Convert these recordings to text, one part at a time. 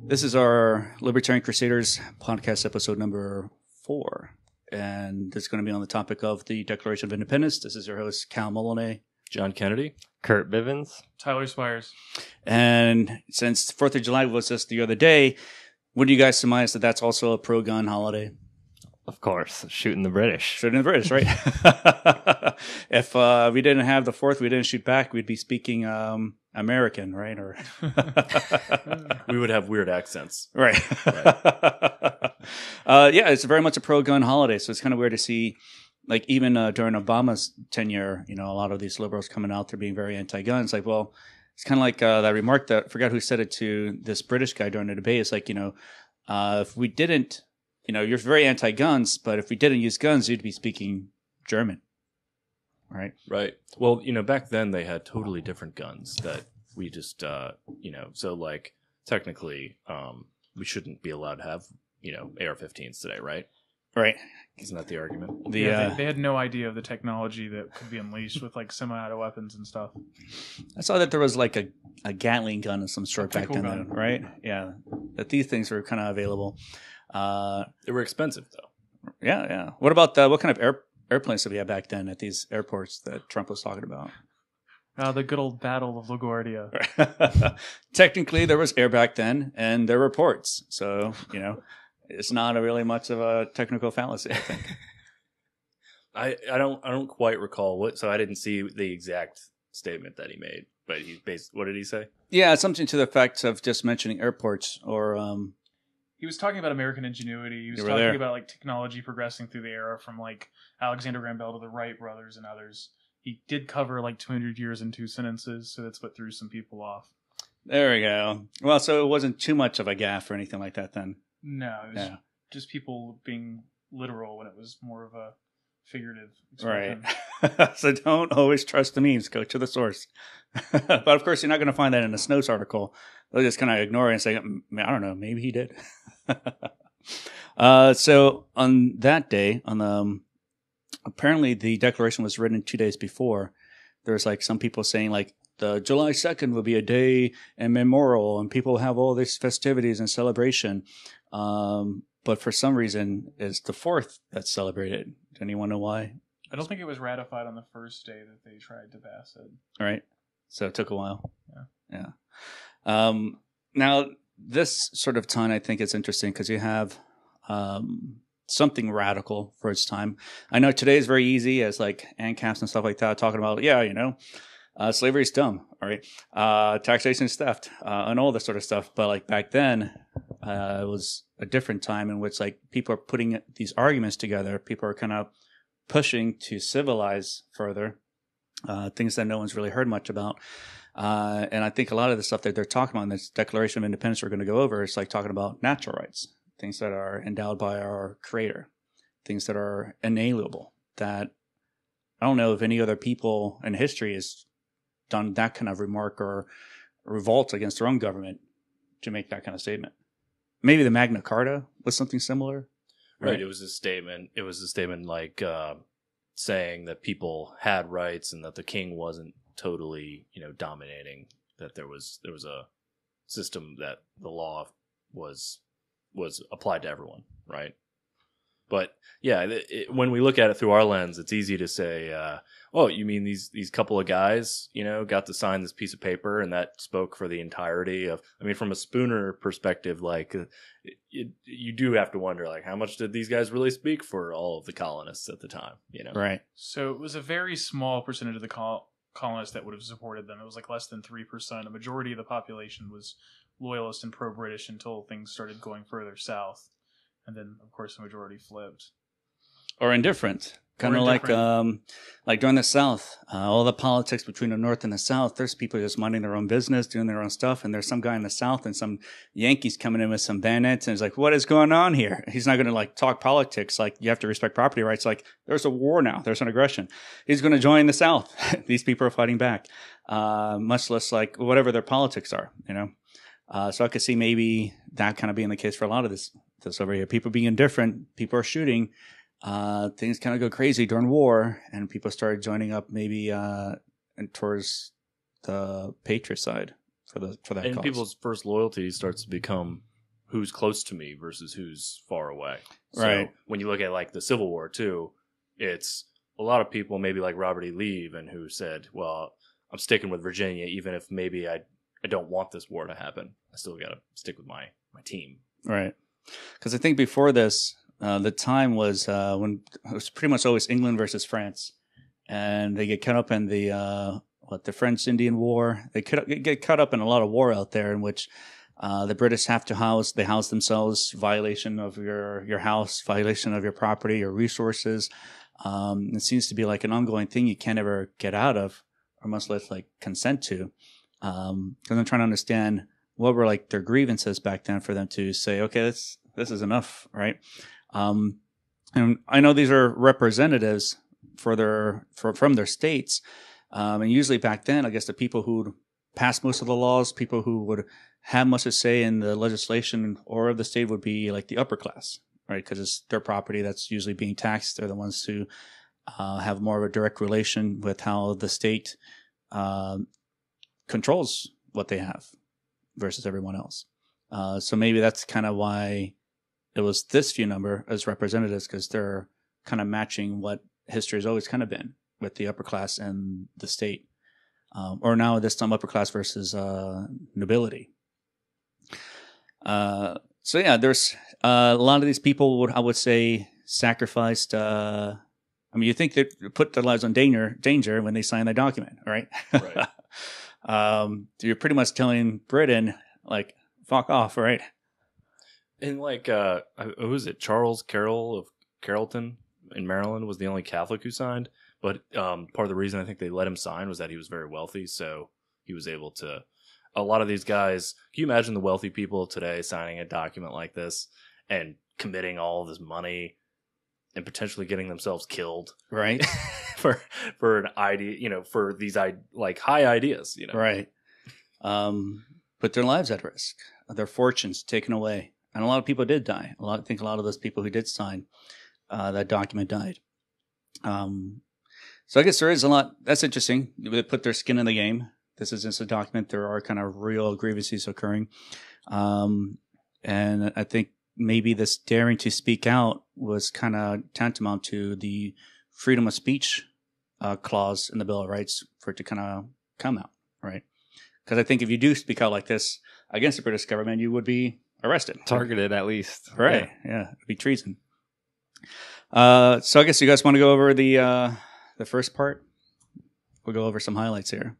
This is our Libertarian Crusaders podcast episode number four. And it's going to be on the topic of the Declaration of Independence. This is your host, Kal Molinet. John Kennedy. Kurt Bivens. Tyler Spires. And since 4th of July was just the other day, would you guys surmise that that's also a pro gun holiday? Of course, shooting the British. Shooting the British, right? if uh, we didn't have the 4th, we didn't shoot back, we'd be speaking um, American, right? Or We would have weird accents. right. uh, yeah, it's very much a pro gun holiday, so it's kind of weird to see. Like even uh, during Obama's tenure, you know, a lot of these liberals coming out there being very anti-gun. It's like, well, it's kind of like uh, that remark that I forgot who said it to this British guy during the debate. It's like, you know, uh, if we didn't, you know, you're very anti-guns, but if we didn't use guns, you'd be speaking German, right? Right. Well, you know, back then they had totally different guns that we just, uh, you know, so like technically, um, we shouldn't be allowed to have, you know, AR-15s today, right? Right. Isn't that the argument? The yeah, uh, they, they had no idea of the technology that could be unleashed with like semi-auto weapons and stuff. I saw that there was like a, a Gatling gun of some sort back then, gun. right? Yeah, that these things were kind of available. Uh, They were expensive though. yeah, yeah. What about the, what kind of air, airplanes did we have back then at these airports that Trump was talking about? Uh, the good old Battle of LaGuardia. Technically, there was air back then, and there were ports. So you know, it's not a really much of a technical fallacy. I think. I, I don't I don't quite recall what so I didn't see the exact statement that he made, but he based what did he say? yeah, something to the effect of just mentioning airports or um, He was talking about American ingenuity. He was talking there. about like technology progressing through the era from like Alexander Graham Bell to the Wright brothers and others. He did cover like 200 years in two sentences, so that's what threw some people off. there we go. Well, so it wasn't too much of a gaff or anything like that then. No, it was Yeah. just people being literal when it was more of a figurative Right. so don't always trust the memes. Go to the source. but of course, you're not going to find that in a Snopes article. They'll just kind of ignore it and say, "Mm, I don't know, maybe he did. uh, so on that day, on the um, apparently the declaration was written two days before. There's like some people saying like the July 2nd will be a day and memorial and people have all these festivities and celebration. Um, but for some reason, it's the 4th that's celebrated. Does anyone know why? I don't think it was ratified on the first day that they tried to pass it. right? So it took a while. Yeah. Yeah. Um, now this sort of time, I think is interesting because you have um, something radical for its time. I know today is very easy as like ANCAPs and stuff like that talking about, yeah, you know, uh, slavery is dumb, all right? Uh, taxation is theft, uh, and all this sort of stuff. But like back then, uh, it was a different time in which like people are putting these arguments together. People are kind of pushing to civilize further uh, things that no one's really heard much about. Uh, and I think a lot of the stuff that they're talking about in this Declaration of Independence we're going to go over is like talking about natural rights, things that are endowed by our Creator, things that are inalienable. That I don't know if any other people in history has done that kind of remark or revolt against their own government to make that kind of statement. Maybe the Magna Carta was something similar. Right. Right. It was a statement. It was a statement like uh, saying that people had rights and that the king wasn't totally, you know, dominating. That there was there was a system that the law was was applied to everyone. Right. But yeah, it, it, when we look at it through our lens, it's easy to say, uh, "Oh, you mean these these couple of guys, you know, got to sign this piece of paper, and that spoke for the entirety of." I mean, from a Spooner perspective, like uh, it, you do have to wonder, like, how much did these guys really speak for all of the colonists at the time? You know, Right. So it was a very small percentage of the col- colonists that would have supported them. It was like less than 3%. A majority of the population was loyalist and pro British until things started going further south. And then, of course, the majority flipped. or indifferent. Kind Or of like um, like during the South, uh, all the politics between the North and the South. There's people just minding their own business, doing their own stuff, and there's some guy in the South and some Yankees coming in with some bayonets, and he's like, what is going on here? He's not going to like talk politics. Like you have to respect property rights. Like there's a war now. There's an aggression. He's going to join the South. These people are fighting back. Uh, much less like whatever their politics are. You know. Uh, so I could see maybe that kind of being the case for a lot of this this over here. People being indifferent, people are shooting. Uh, things kind of go crazy during war, and people started joining up maybe uh, and towards the patriot side. for the for that and cause. people's first loyalty starts to become who's close to me versus who's far away. So Right. when you look at like the Civil War too, it's a lot of people maybe like Robert E. Lee and who said, "Well, I'm sticking with Virginia even if maybe I I don't want this war to happen. I still got to stick with my my team." Right. Because I think before this, uh, the time was uh, when it was pretty much always England versus France, and they get caught up in the uh, what the French Indian War. They could get caught up in a lot of war out there, in which uh, the British have to house. They house themselves. Violation of your your house, violation of your property, your resources. Um, it seems to be like an ongoing thing you can't ever get out of, or much less like consent to. Um, because I'm trying to understand what were like their grievances back then for them to say, okay, this this is enough, right? Um, and I know these are representatives for their for, from their states, um, and usually back then, I guess the people who passed most of the laws, people who would have much to say in the legislation or of the state would be like the upper class, right? Because it's their property that's usually being taxed. They're the ones who uh, have more of a direct relation with how the state um controls what they have versus everyone else. Uh, so maybe that's kind of why it was this few number as representatives because they're kind of matching what history has always kind of been with the upper class and the state, um, or now this time upper class versus uh, nobility. Uh, so yeah, there's uh, a lot of these people would I would say sacrificed. Uh, I mean, you think they put their lives on danger danger when they sign that document, right? Right. um, you're pretty much telling Britain like fuck off, right? And like, uh, who was it? Charles Carroll of Carrollton in Maryland was the only Catholic who signed. But um, part of the reason I think they let him sign was that he was very wealthy, so he was able to. A lot of these guys, can you imagine the wealthy people today signing a document like this and committing all this money and potentially getting themselves killed Right, for for an idea, you know, for these like high ideas, you know, right. Um, put their lives at risk, their fortunes taken away, and a lot of people did die. A lot, I think, a lot of those people who did sign uh, that document died. Um, so I guess there is a lot. That's interesting. They put their skin in the game. This is just a document. There are kind of real grievances occurring, um, and I think maybe this daring to speak out was kind of tantamount to the freedom of speech uh, clause in the Bill of Rights for it to kind of come out, right? Because I think if you do speak out like this against the British government, you would be arrested, Targeted at least. Right? Yeah, it'd be treason. Uh, so I guess you guys want to go over the uh, the first part. We'll go over some highlights here.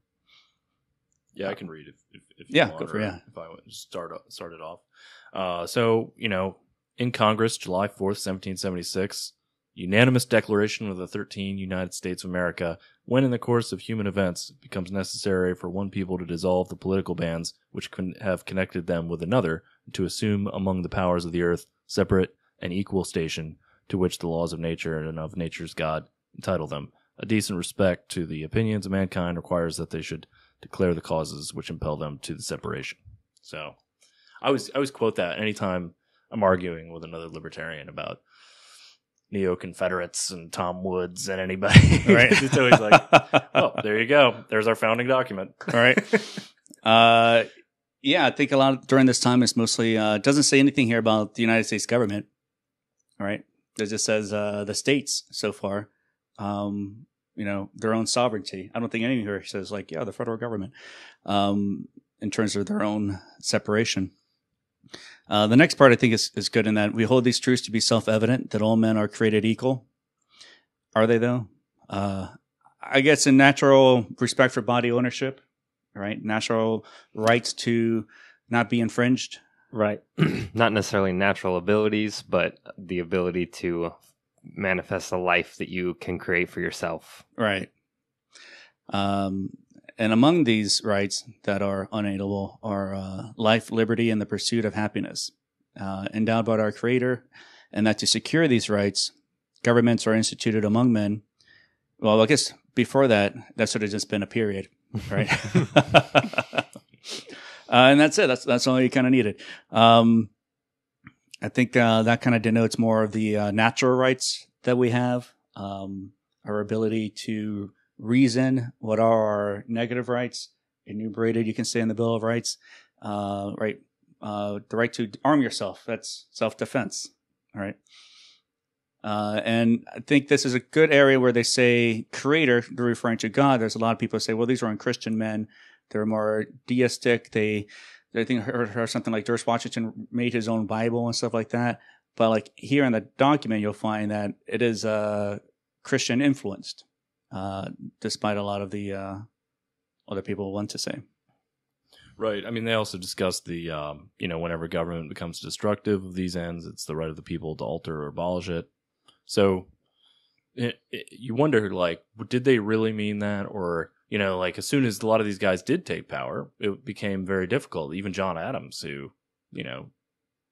Yeah, I can read if, if, if Yeah, you want, go for or yeah. If I would start start it off. Uh, so you know, in Congress, July fourth, seventeen seventy six, unanimous declaration of the thirteen United States of America. When in the course of human events it becomes necessary for one people to dissolve the political bands which can have connected them with another, and to assume among the powers of the earth separate and equal station to which the laws of nature and of nature's God entitle them. A decent respect to the opinions of mankind requires that they should declare the causes which impel them to the separation. So, I always I always quote that anytime I'm arguing with another libertarian about neo Confederates and Tom Woods and anybody. Right. it's always like, oh, there you go. There's our founding document. All right. Uh, yeah, I think a lot of, during this time it's mostly uh, doesn't say anything here about the United States government. All right, it just says uh, the states so far. Um, you know their own sovereignty. I don't think anything here says like yeah the federal government um, in terms of their own separation. Uh, the next part I think is, is good in that we hold these truths to be self evident that all men are created equal. Are they though? Uh, I guess in natural respect for body ownership, right? Natural rights to not be infringed. Right. Not necessarily natural abilities, but the ability to manifest a life that you can create for yourself. Right. Um, and among these rights that are unalienable are uh, life, liberty, and the pursuit of happiness, uh, endowed by our Creator, and that to secure these rights, governments are instituted among men. Well, I guess before that, that sort of just been a period, right? uh, and that's it. That's that's all you kind of needed. Um, I think uh, that kind of denotes more of the uh, natural rights that we have, um, our ability to reason what are our negative rights enumerated, you can say in the Bill of Rights, uh, right? Uh, the right to arm yourself. That's self defense. All right. Uh, and I think this is a good area where they say creator, they're referring to God. There's a lot of people say, well, these are Christian men. They're more deistic. They, I think heard something like George Washington made his own Bible and stuff like that. But like here in the document, you'll find that it is uh, Christian influenced, uh, despite a lot of the uh, other people want to say. Right. I mean, they also discussed the, um, you know, whenever government becomes destructive of these ends, it's the right of the people to alter or abolish it. So it, it, you wonder, like, did they really mean that? Or, you know, like, as soon as a lot of these guys did take power, it became very difficult. Even John Adams, who, you know,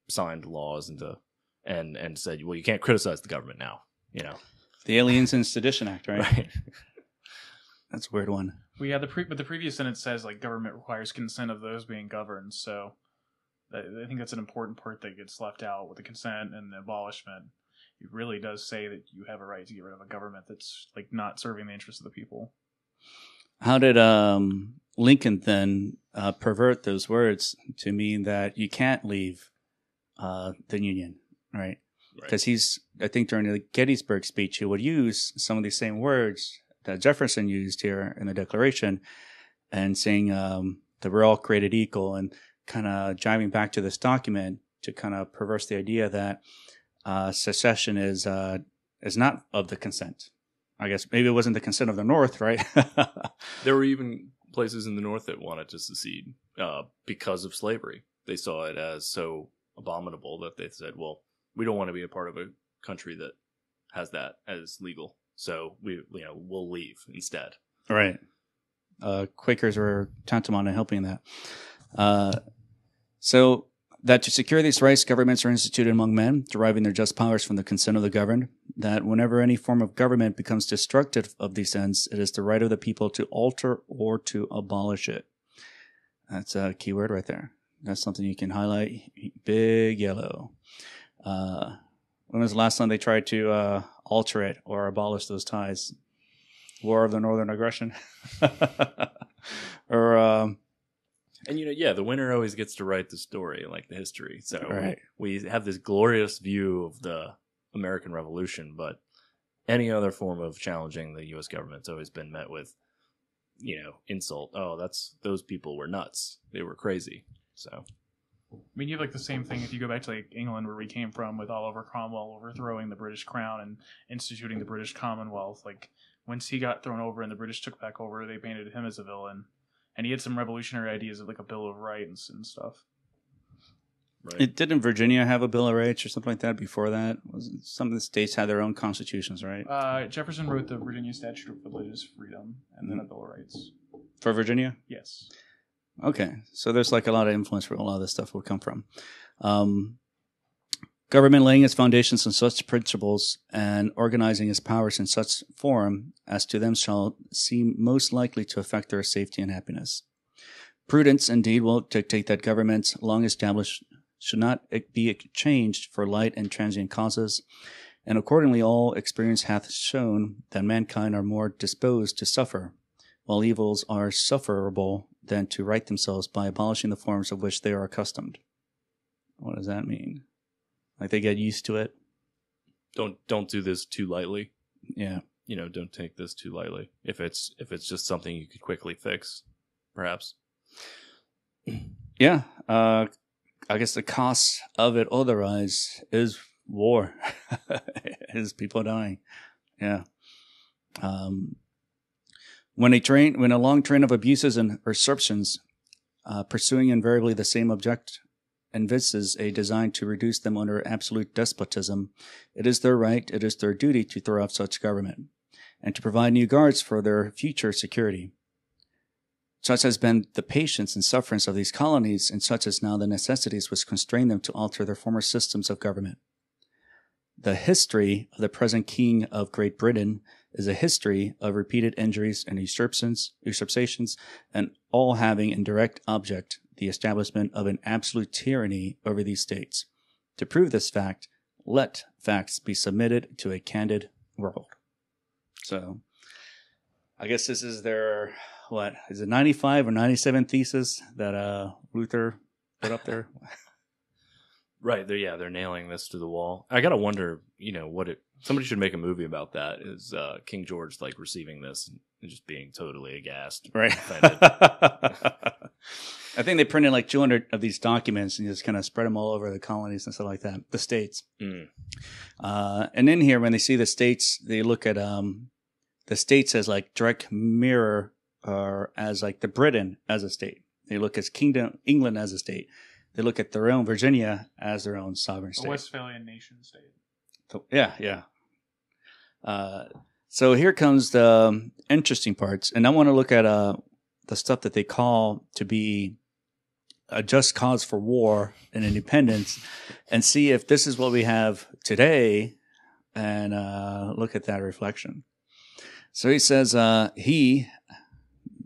signed laws into, and, and said, well, you can't criticize the government now, you know. The Aliens and Sedition Act, right? Right. That's a weird one. We had the pre, but the previous sentence says like government requires consent of those being governed. So I I think that's an important part that gets left out with the consent and the abolishment. It really does say that you have a right to get rid of a government that's like not serving the interests of the people. How did um, Lincoln then uh, pervert those words to mean that you can't leave uh, the Union, right? Right. Because he's, I think during the Gettysburg speech, he would use some of these same words that Jefferson used here in the Declaration and saying um, that we're all created equal and kind of jiving back to this document to kind of perverse the idea that uh, secession is uh, is not of the consent. I guess maybe it wasn't the consent of the North, right? There were even places in the North that wanted to secede uh, because of slavery. They saw it as so abominable that they said, "Well, we don't want to be a part of a country that has that as legal, so we, you know, we'll leave instead." Right. Uh, Quakers were tantamount to helping that. Uh, so that to secure these rights, governments are instituted among men, deriving their just powers from the consent of the governed. That whenever any form of government becomes destructive of these ends, it is the right of the people to alter or to abolish it. That's a key word right there. That's something you can highlight. Big yellow. Uh, when was the last time they tried to uh, alter it or abolish those ties? War of the Northern Aggression, or um, And you know, yeah, the winner always gets to write the story, like the history. So Right. we, we have this glorious view of the American Revolution, but any other form of challenging the U.S. government's always been met with, you know, insult. Oh, that's those people were nuts. They were crazy. So I mean, you have like the same thing if you go back to like England, where we came from, with Oliver Cromwell overthrowing the British Crown and instituting the British Commonwealth. Like once he got thrown over and the British took back over, they painted him as a villain, and he had some revolutionary ideas of like a Bill of Rights and stuff. right. it didn't Virginia have a Bill of Rights or something like that before that? Was it, some of the states had their own constitutions, right? Uh, Jefferson wrote the Virginia Statute of Religious Freedom and then a Bill of Rights. For Virginia, Yes. Okay. So there's like a lot of influence where a lot of this stuff would come from. Um, government laying its foundations on such principles and organizing its powers in such form as to them shall seem most likely to affect their safety and happiness. Prudence, indeed, will dictate that governments long established should not be changed for light and transient causes, and accordingly all experience hath shown that mankind are more disposed to suffer, while evils are sufferable than to right themselves by abolishing the forms of which they are accustomed. What does that mean? Like they get used to it? don't don't do this too lightly. Yeah. You know, don't take this too lightly. If it's if it's just something you could quickly fix, perhaps. Yeah. Uh, I guess the cost of it otherwise is war, is people dying. Yeah. Um, when a train, when a long train of abuses and usurpations, uh, pursuing invariably the same object, envisages a design to reduce them under absolute despotism, it is their right, it is their duty to throw off such government, and to provide new guards for their future security. Such has been the patience and sufferance of these colonies, and such is now the necessities which constrain them to alter their former systems of government. The history of the present King of Great Britain is a history of repeated injuries and usurpations, usurpations, and all having in direct object the establishment of an absolute tyranny over these states. To prove this fact, let facts be submitted to a candid world. So, I guess this is their what is it ninety five or ninety seven thesis that uh Luther put up there. Right. They're, yeah, they're nailing this to the wall. I gotta wonder, you know, what it. Somebody should make a movie about that. Is uh, King George like receiving this and just being totally aghast? right. I think they printed like two hundred of these documents and just kind of spread them all over the colonies and stuff like that, the states. Mm. Uh, and in here, when they see the states, they look at um, the states as like direct mirror or as like the Britain as a state. They look as Kingdom England as a state. They look at their own Virginia as their own sovereign state, A. Westphalian nation state. So- yeah, yeah. Uh, so here comes the um, interesting parts, and I want to look at uh, the stuff that they call to be a just cause for war and independence, and see if this is what we have today, and uh, look at that reflection. So he says, uh, he,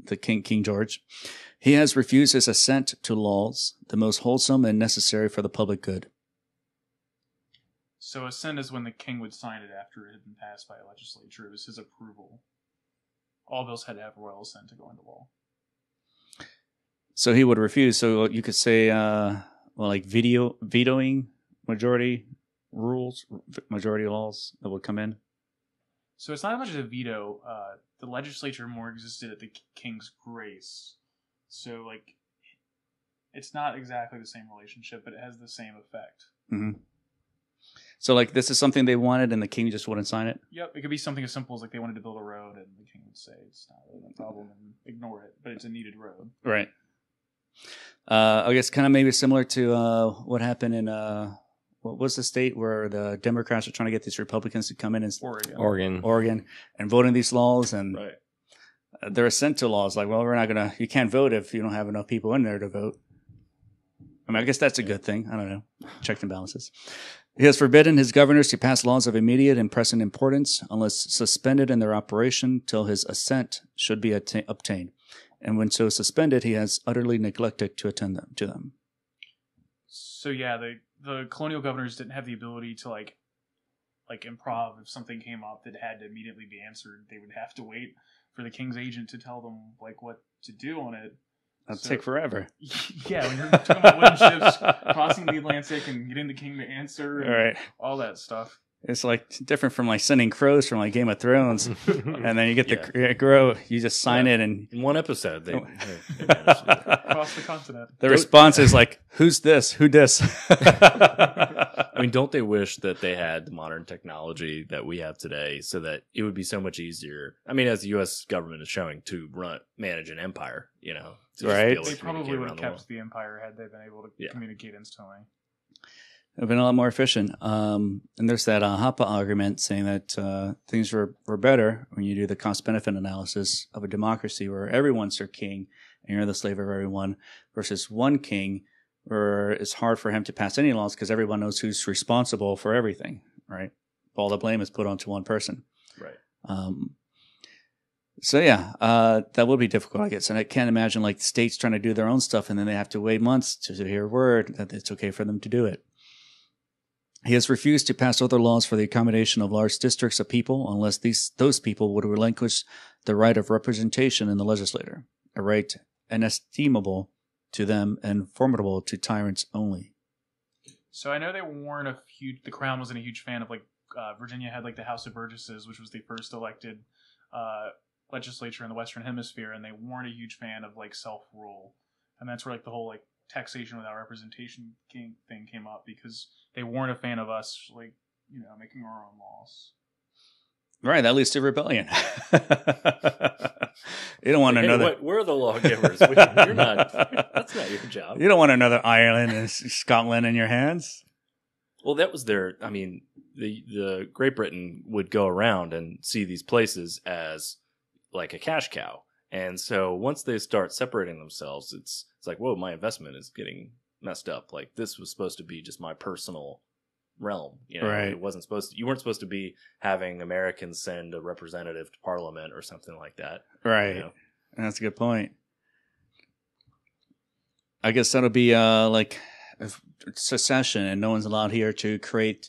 the King King George, he has refused his assent to laws, the most wholesome and necessary for the public good. So assent is when the king would sign it after it had been passed by a legislature. It was his approval. All bills had to have royal assent to go into law. So he would refuse. So you could say, uh, well, like video vetoing majority rules, majority laws that would come in. So it's not as much as a veto. Uh, the legislature more existed at the king's grace. So like, it's not exactly the same relationship, but it has the same effect. hmm So like this is something they wanted, and the king just wouldn't sign it. Yep, it could be something as simple as like they wanted to build a road, and the king would say it's not really a problem and ignore it, but it's a needed road. Right. Uh, I guess kind of maybe similar to uh, what happened in uh, what was the state where the Democrats are trying to get these Republicans to come in and Oregon. Oregon. Oregon and vote in these laws, and Right. Their assent to laws like, well, we're not gonna, you can't vote if you don't have enough people in there to vote. I mean, I guess that's a good thing. I don't know. Checks and balances. He has forbidden his governors to pass laws of immediate and present importance unless suspended in their operation till his assent should be atta- obtained. And when so suspended, he has utterly neglected to attend them, to them. So yeah, the the colonial governors didn't have the ability to like like improv if something came up that had to immediately be answered. They would have to wait for the king's agent to tell them like what to do on it. That'd So- take forever. yeah, when you're talking about wooden ships crossing the Atlantic and getting the king to answer and All right. all that stuff. It's like different from like sending crows from like Game of Thrones. and then you get the Yeah. cr- uh, grow, you just sign Yeah. it and In one episode, they, Oh. they, they managed to do it. Across the continent. the response is like, "Who's this? Who dis?" I mean, don't they wish that they had the modern technology that we have today, so that it would be so much easier? I mean, as the U.S. government is showing to run manage an empire, you know, to Right. They probably would have around the kept the empire had they been able to Yeah. communicate instantly. It'd been a lot more efficient. Um, and there's that uh, Hoppe argument saying that uh, things were, were better when you do the cost benefit analysis of a democracy where everyone's their king and you're the slave of everyone versus one king where it's hard for him to pass any laws because everyone knows who's responsible for everything, right? All the blame is put onto one person. Right. Um, so yeah, uh, that would be difficult, I guess. And I can't imagine like states trying to do their own stuff and then they have to wait months to hear word that it's okay for them to do it. He has refused to pass other laws for the accommodation of large districts of people unless these those people would relinquish the right of representation in the legislature, a right inestimable to them and formidable to tyrants only. So I know they weren't a huge. The crown wasn't a huge fan of like uh, Virginia had like the House of Burgesses, which was the first elected uh, legislature in the Western Hemisphere, and they weren't a huge fan of like self rule, and that's where like the whole like taxation without representation thing came up because they weren't a fan of us like you know making our own laws. Right, that leads to rebellion. you don't want Hey, another. what, we're the lawgivers. We, you're not. That's not your job. You don't want another Ireland and Scotland in your hands. Well, that was their. I mean, the the Great Britain would go around and see these places as like a cash cow, and so once they start separating themselves, it's it's like, whoa, my investment is getting messed up. Like this was supposed to be just my personal realm. You know, Right. it wasn't supposed to. You weren't supposed to be having Americans send a representative to Parliament or something like that. you Right. know? That's a good point. I guess that'll be uh, like if- secession, and no one's allowed here to create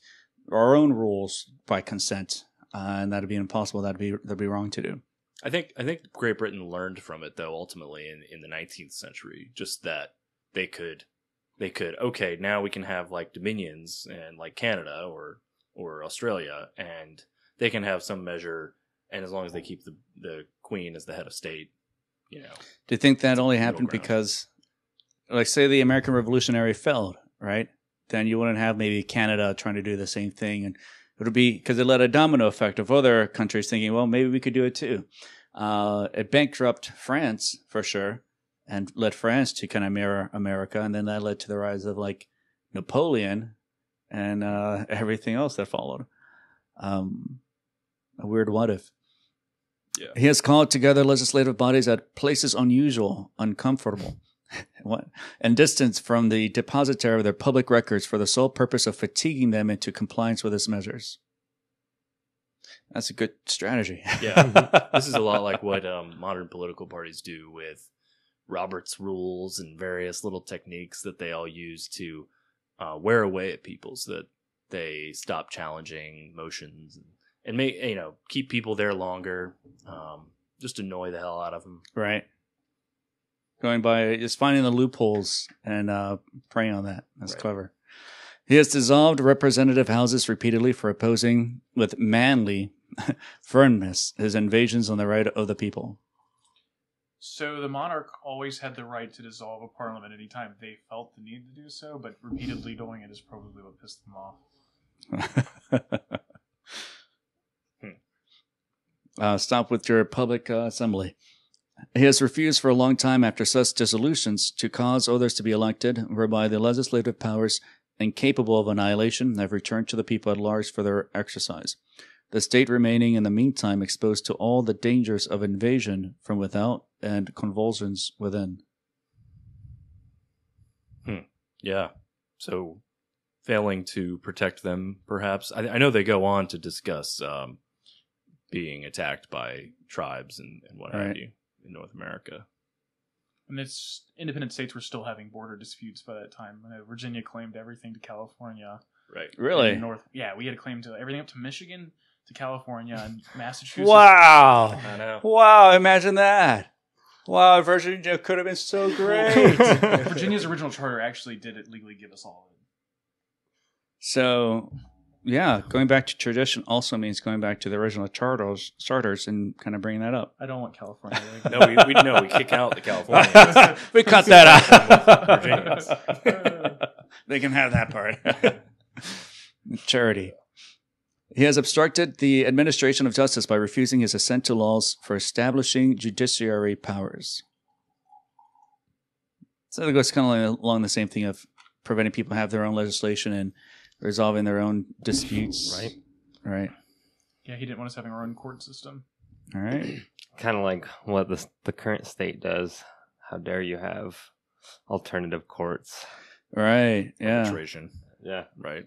our own rules by consent, uh, and that'd be impossible. That'd be that'd be wrong to do. I think I think Great Britain learned from it though ultimately in, in the 19th century just that they could they could okay now we can have like dominions and like Canada or or Australia and they can have some measure and as long as they keep the the queen as the head of state you know Do you think that only happened because, like, say the American Revolutionary failed, right? Then you wouldn't have maybe Canada trying to do the same thing, and it would be because it led a domino effect of other countries thinking, well, maybe we could do it too. Uh, it bankrupt France for sure, and led France to kind of mirror America, and then that led to the rise of like Napoleon and uh, everything else that followed. Um, a weird what if. Yeah. He has called together legislative bodies at places unusual, uncomfortable, what, and distant from the depositary of their public records for the sole purpose of fatiguing them into compliance with his measures. That's a good strategy. Yeah. this is a lot like what um, modern political parties do with Robert's rules and various little techniques that they all use to uh, wear away at people so that they stop challenging motions and, and make you know keep people there longer. Um, just annoy the hell out of them. right. Going by just finding the loopholes and uh, preying on that. That's Right. clever. He has dissolved representative houses repeatedly for opposing with manly firmness his invasions on the right of the people. So the monarch always had the right to dissolve a parliament anytime they felt the need to do so, but repeatedly doing it is probably what pissed them off. uh, stop with your public uh, assembly. He has refused for a long time after such dissolutions to cause others to be elected, whereby the legislative powers incapable of annihilation have returned to the people at large for their exercise. The state remaining in the meantime exposed to all the dangers of invasion from without and convulsions within. Yeah. So failing to protect them, perhaps. I, I know they go on to discuss um, being attacked by tribes and, and what have you in North America. And it's independent states were still having border disputes by that time. Uh, Virginia claimed everything to California. Right. Really? North, yeah, we had a claim to everything up to Michigan, to California, and Massachusetts. Wow! I know. Wow! Imagine that! Wow, Virginia could have been so great. Virginia's original charter actually did it legally give us all. So, yeah, going back to tradition also means going back to the original charters, charters and kind of bringing that up. I don't want California. No, we, we no, we kick out the California. we cut that out. Virginians. they can have that part. Charity. He has obstructed the administration of justice by refusing his assent to laws for establishing judiciary powers. So it goes kind of along the same thing of preventing people have their own legislation and resolving their own disputes. Right. Right. yeah, he didn't want us having our own court system. All right. kind of like what the the current state does. How dare you have alternative courts? Right. Yeah. Arbitration. Yeah, Right.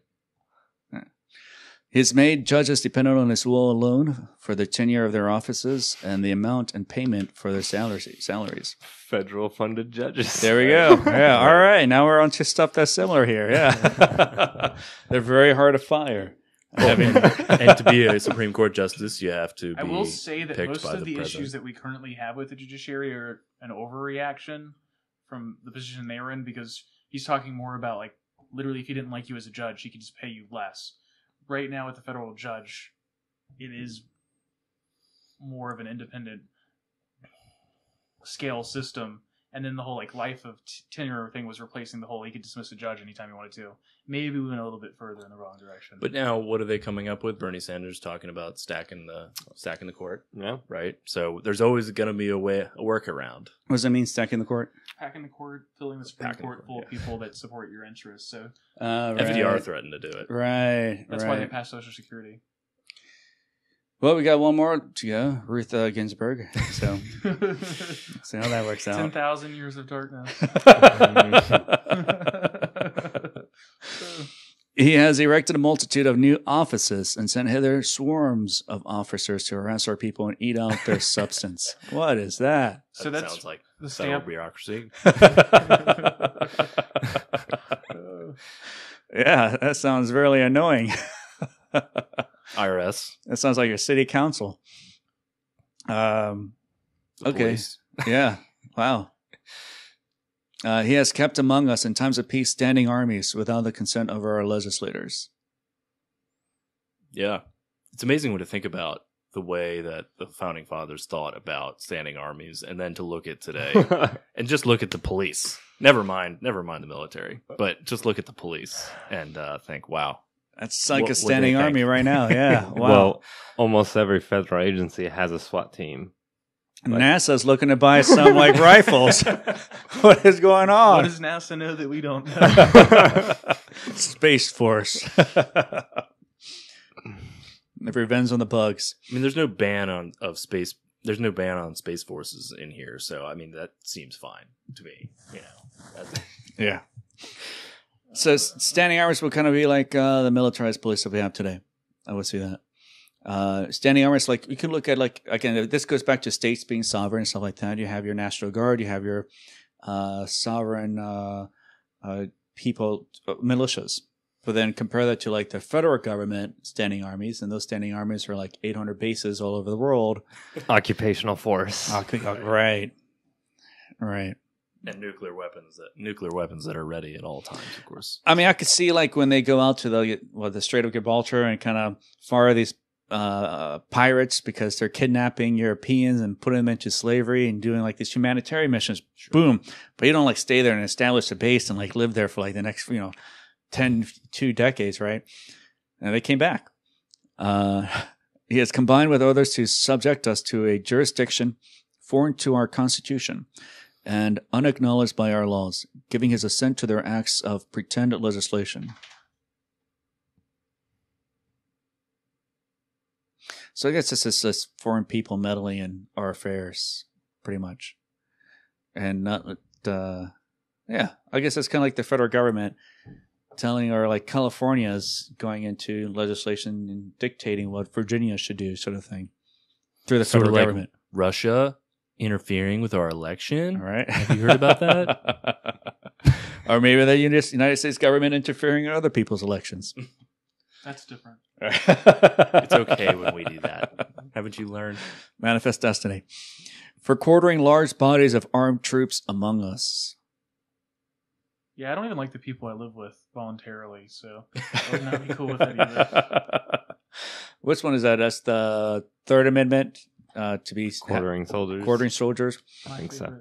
He's made judges dependent on his will alone for the tenure of their offices and the amount and payment for their salaries. Salaries. federal funded judges. There we go. Yeah. All right. Now we're on to stuff that's similar here. Yeah. They're very hard to fire. I mean, and to be a Supreme Court justice, you have to be. I will say that most of the the, issues that we currently have with the judiciary are an overreaction from the position they were in because he's talking more about like literally if he didn't like you as a judge, he could just pay you less. Right now with the federal judge, it is more of an independent scale system. And then the whole like life of t- tenure thing was replacing the whole he could dismiss a judge anytime he wanted to. Maybe we went a little bit further in the wrong direction. But now, what are they coming up with? Bernie Sanders talking about stacking the stacking the court, Yeah. right? So there's always going to be a way, a workaround. what does that mean, stacking the court? packing the court, filling the Supreme Packing Court court, full of people that support your interests. So Uh, FDR threatened to do it. Right. that's right. why they passed Social Security. Well, we got one more to go. Ruth uh, Ginsburg. So, see how that works out. Ten thousand years of darkness. He has erected a multitude of new offices and sent hither swarms of officers to harass our people and eat out their substance. What is that? so that that's sounds like the federal stamp. bureaucracy. yeah, that sounds really annoying. IRS. That sounds like a city council. Um, The Okay. police. yeah. Wow. Uh, he has kept among us in times of peace standing armies without the consent of our legislators. Yeah. It's amazing when to think about the way that the founding fathers thought about standing armies and then to look at today and just look at the police. Never mind, never mind the military, but just look at the police and uh, think, wow. That's like What a would they standing think? army right now. Yeah. Wow. Well, almost every federal agency has a SWAT team. like- NASA's looking to buy some like rifles. what is going on? What on? does NASA know that we don't know? Space Force. Never revenge on the bugs. I mean, there's no ban on of space. There's no ban on space forces in here, so I mean that seems fine to me. You know, Yeah. So standing armies will kind of be like uh, the militarized police that we have today. I would see that. Uh, standing armies, like you can look at, like again, this goes back to states being sovereign and stuff like that. You have your national guard, you have your uh, sovereign uh, uh, people, uh, militias. But then compare that to like the federal government standing armies, and those standing armies are like 800 bases all over the world. Occupational force. right, right. And nuclear weapons that nuclear weapons that are ready at all times, of course. I mean, I could see like when they go out to the well, the Strait of Gibraltar and kind of fire these uh, pirates because they're kidnapping Europeans and putting them into slavery and doing like these humanitarian missions. Boom! But you don't like stay there and establish a base and like live there for like the next you know 10, two decades, right? And they came back. Uh, he has combined with others to subject us to a jurisdiction foreign to our constitution and unacknowledged by our laws, giving his assent to their acts of pretend legislation. So I guess this is just foreign people meddling in our affairs, pretty much, and not. Uh, yeah, I guess it's kind of like the federal government telling, or like California's going into legislation and dictating what Virginia should do, sort of thing, through the Sort federal like- government. Russia interfering with our election. All right. Have you heard about that? or maybe the United States government interfering in other people's elections. That's different. It's okay when we do that. Haven't you learned? Manifest destiny. For quartering large bodies of armed troops among us. Yeah, I don't even like the people I live with voluntarily, so I would not be cool with that either. Which one is that? That's the Third Amendment uh, to be Quartering soldiers. quartering soldiers, My think so.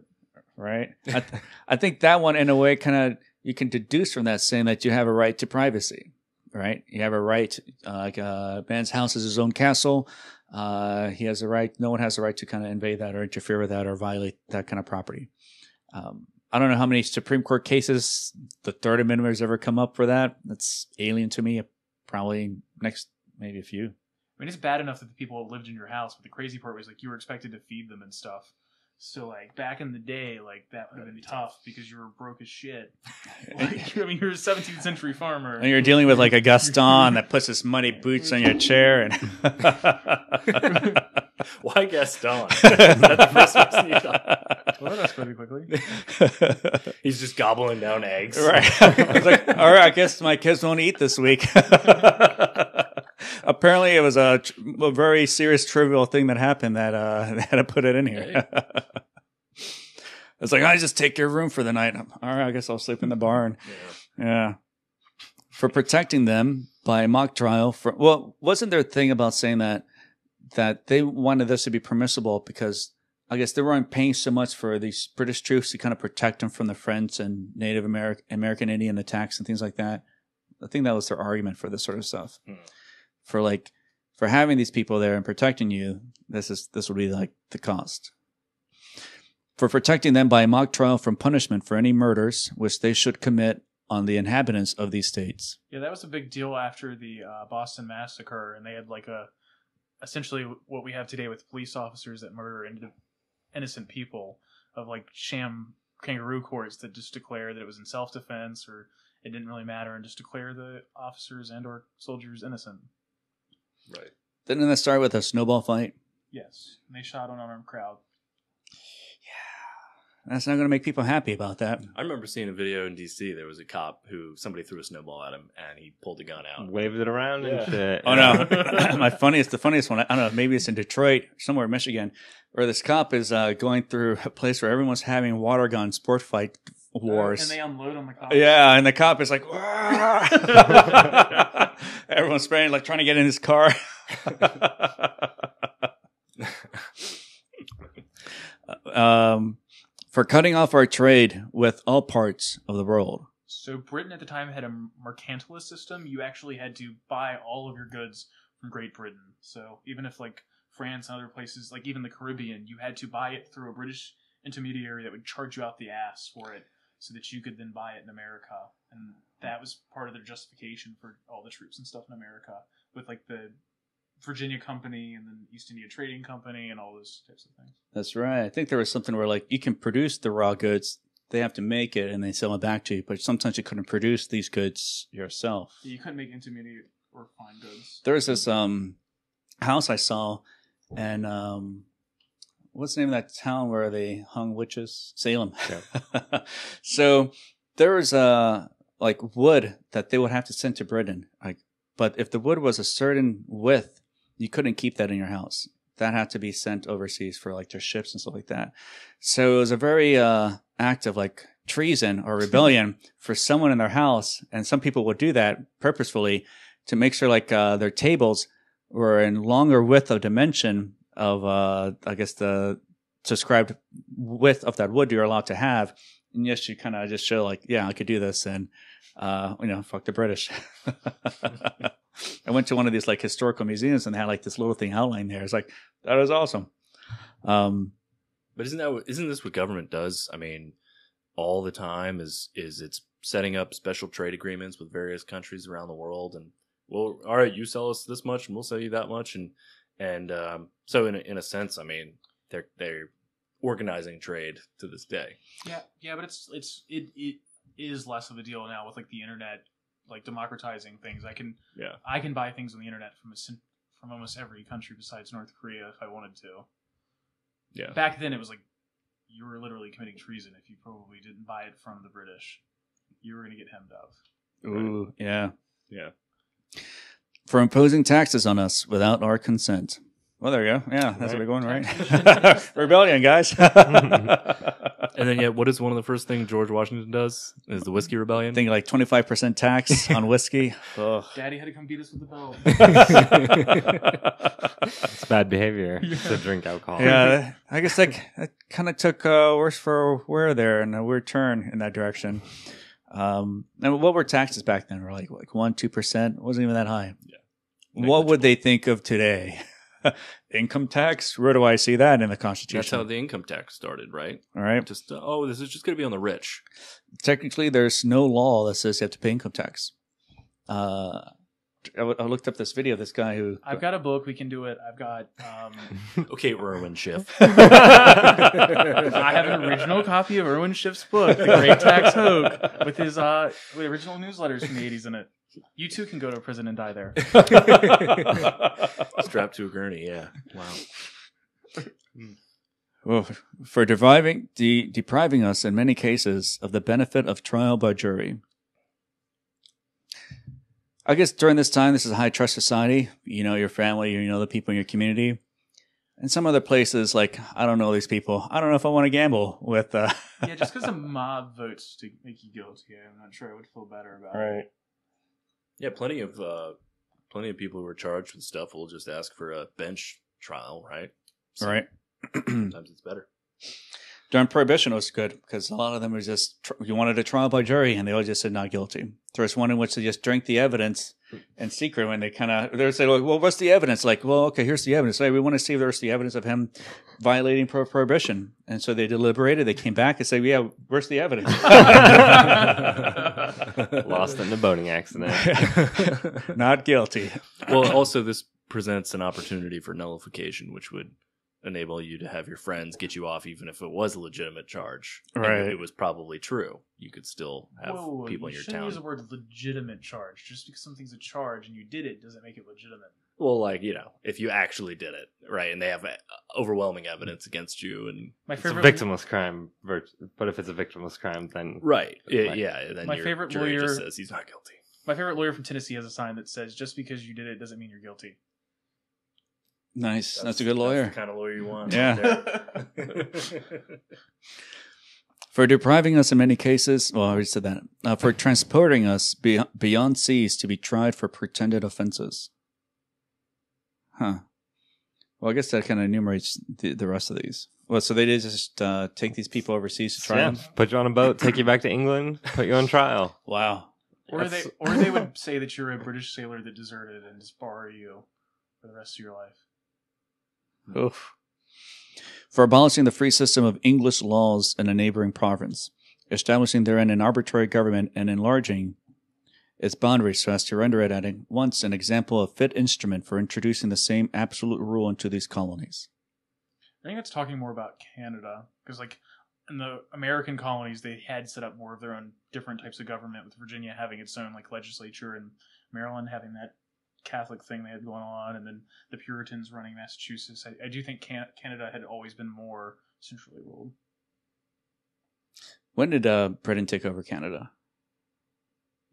right? I, th- I think that one, in a way, kind of you can deduce from that saying that you have a right to privacy, right? You have a right, uh, like a man's house is his own castle. Uh, he has a right. No one has a right to kind of invade that or interfere with that or violate that kind of property. Um, I don't know how many Supreme Court cases the Third Amendment has ever come up for that. That's alien to me. Probably next, maybe a few. I mean, it's bad enough that the people lived in your house, but the crazy part was like you were expected to feed them and stuff. So like back in the day, like that would have been tough because you were broke as shit. Like, I mean, you're a 17th century farmer. And you're dealing with like a Gaston that puts his muddy boots on your chair and Why Gaston? Is that the first person you thought? Well, that escalated quickly. He's just gobbling down eggs. right. I was like, all right, I guess my kids won't eat this week. Apparently, it was a, a very serious, trivial thing that happened that uh, they had to put it in here. it's like, I just take your room for the night. All right, I guess I'll sleep in the barn. Yeah. For protecting them by mock trial. For well, wasn't there a thing about saying that that they wanted this to be permissible because I guess they weren't paying so much for these British troops to kind of protect them from the French and Native American American Indian attacks and things like that. I think that was their argument for this sort of stuff. Hmm. For like for having these people there and protecting you, this is this would be like the cost. For protecting them by a mock trial from punishment for any murders which they should commit on the inhabitants of these states. Yeah, that was a big deal after the uh, Boston massacre, and they had like a essentially what we have today with police officers that murder innocent people of like sham kangaroo courts that just declare that it was in self defense or it didn't really matter and just declare the officers and or soldiers innocent. Right. Didn't that start with a snowball fight? Yes, and they shot an unarmed crowd. Yeah. That's not going to make people happy about that. I remember seeing a video in DC. There was a cop who somebody threw a snowball at him, and he pulled the gun out. Waved it around Yeah. and shit. Oh no! My funniest, the funniest one. I don't know. Maybe it's in Detroit, somewhere in Michigan, where this cop is uh, going through a place where everyone's having water gun sport fight wars. And they unload on the cop. yeah, and the cop is like, "Wah!" everyone's spraying, like trying to get in his car. um, for cutting off our trade with all parts of the world. So Britain at the time had a mercantilist system. You actually had to buy all of your goods from Great Britain. So even if like France and other places, like even the Caribbean, you had to buy it through a British intermediary that would charge you out the ass for it, so that you could then buy it in America. And that was part of their justification for all the troops and stuff in America, with like the Virginia Company and then East India Trading Company and all those types of things. That's right. I think there was something where like you can produce the raw goods, they have to make it and they sell it back to you, but sometimes you couldn't produce these goods yourself. You couldn't make intermediate or fine goods. There was this um house I saw and um what's the name of that town where they hung witches? Salem. so there was uh like wood that they would have to send to Britain. Like but if the wood was a certain width, you couldn't keep that in your house. That had to be sent overseas for like their ships and stuff like that. So it was a very uh act of like treason or rebellion for someone in their house, and some people would do that purposefully to make sure like uh, their tables were in longer width of dimension of uh, I guess the described width of that wood you're allowed to have. And yes, you kind of just show like, yeah, I could do this, and uh, you know, fuck the British. I went to one of these like historical museums and they had like this little thing outlined there. It's like that is awesome. Um, But isn't that isn't this what government does? I mean, all the time is is it's setting up special trade agreements with various countries around the world, and well, all right, you sell us this much, and we'll sell you that much, and and um, so in a, in a sense, I mean, they're they're organizing trade to this day. Yeah, yeah, but it's it's it it is less of a deal now with like the internet, like democratizing things. I can Yeah. I can buy things on the internet from a, from almost every country besides North Korea if I wanted to. Yeah. Back then, it was like you were literally committing treason if you probably didn't buy it from the British. You were going to get hemmed up. ooh, yeah. Yeah. For imposing taxes on us without our consent. Well, there you go. Yeah, that's a Right. big one, right? Rebellion, guys. And then, yeah, what is one of the first things George Washington does? Is the whiskey rebellion? Think like 25% tax on whiskey. Ugh. Daddy had to come beat us with the belt. It's bad behavior to drink alcohol. yeah, I guess that, that kind of took uh, worse for wear there and a weird turn in that direction. Um, and what were taxes back then? Were like like one two percent? wasn't even that high. Yeah. What would they think of today? Income tax? Where do I see that in the Constitution? That's how the income tax started, right? All right. Just uh, oh, this is just going to be on the rich. Technically, there's no law that says you have to pay income tax. Uh, I, w- I looked up this video. of This guy who I've got a book. We can do it. I've got. Um, Okay, Irwin Schiff. I have an original copy of Irwin Schiff's book, The Great Tax Hoax, with his uh, with original newsletters from the 80s in it. You too can go to prison and die there. Strapped to a gurney. Yeah. Wow. Well, for depriving, de- depriving us in many cases of the benefit of trial by jury. I guess during this time, this is a high trust society. You know your family, you know the people in your community. And some other places, like, I don't know these people. I don't know if I want to gamble with. Uh, Yeah, just because a mob votes to make you guilty, I'm not sure I would feel better about it. Yeah, plenty of uh, plenty of people who are charged with stuff will just ask for a bench trial, right? So right. Sometimes it's better. During Prohibition, it was good because a lot of them were just, tr- you wanted a trial by jury and they all just said not guilty. There was one in which they just drank the evidence in secret when they kind of, they would say, like, well, what's the evidence? Like, well, okay, here's the evidence. Like, we want to see if there's the evidence of him violating pro- Prohibition. And so they deliberated. They came back and said, yeah, where's the evidence? Lost in a boating accident. not guilty. well, also this presents an opportunity for nullification, which would enable you to have your friends get you off, even if it was a legitimate charge. And Right. it was probably true. You could still have Whoa, people in you your shouldn't town. use the word legitimate charge. Just because something's a charge and you did it doesn't make it legitimate. Well, like you know, if you actually did it, right, and they have uh, overwhelming evidence against you, and My It's a favorite victimless crime, virt- but if it's a victimless crime, then right, yeah, Right. yeah, then My your favorite jury just says he's not guilty. My favorite lawyer from Tennessee has a sign that says, "Just because you did it doesn't mean you're guilty." Nice. That's, a good lawyer. the kind of lawyer you want. Yeah. For depriving us in many cases, well, I already said that. Uh, for transporting us be- beyond seas to be tried for pretended offenses. Huh. Well, I guess that kind of enumerates the, the rest of these. Well, so they did just uh, take these people overseas to try yeah, them? put you on a boat, take you back to England, put you on trial. Wow. Or they, or they would say that you're a British sailor that deserted and just bar you for the rest of your life. Oof. For abolishing the free system of English laws in a neighboring province, establishing therein an arbitrary government and enlarging its boundaries so as to render it at once an example of fit instrument for introducing the same absolute rule into these colonies. I think that's talking more about Canada because, like, in the American colonies, they had set up more of their own different types of government. With Virginia having its own like legislature, and Maryland having that Catholic thing they had going on, and then the Puritans running Massachusetts. I, I do think Can- Canada had always been more centrally ruled. When did uh, Britain take over Canada?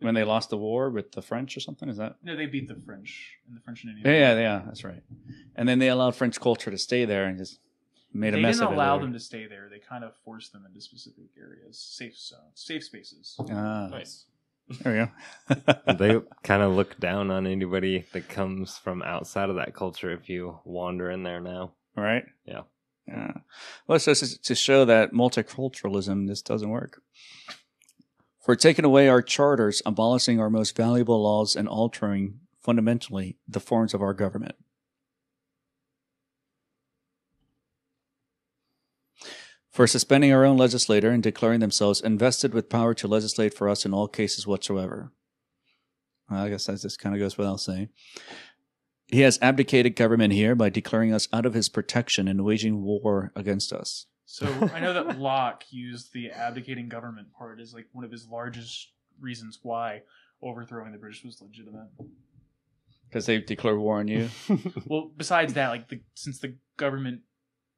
When they lost the war with the French or something? Is that? No, they beat the French in the French and Indian. Yeah, yeah, yeah. That's right. And then they allowed French culture to stay there and just made a they mess didn't of it. allow later. them to stay there. They kind of forced them into specific areas, safe zones, safe spaces. Ah, nice. There we go. they kind of look down on anybody that comes from outside of that culture if you wander in there now. right? Yeah. Yeah. Well, it's just to show that multiculturalism this doesn't work. For taking away our charters, abolishing our most valuable laws, and altering fundamentally the forms of our government. For suspending our own legislator and declaring themselves invested with power to legislate for us in all cases whatsoever. I guess that just kind of goes without saying. He has abdicated government here by declaring us out of his protection and waging war against us. So I know that Locke used the abdicating government part as like one of his largest reasons why overthrowing the British was legitimate. Because they declared war on you. Well, besides that, like the since the government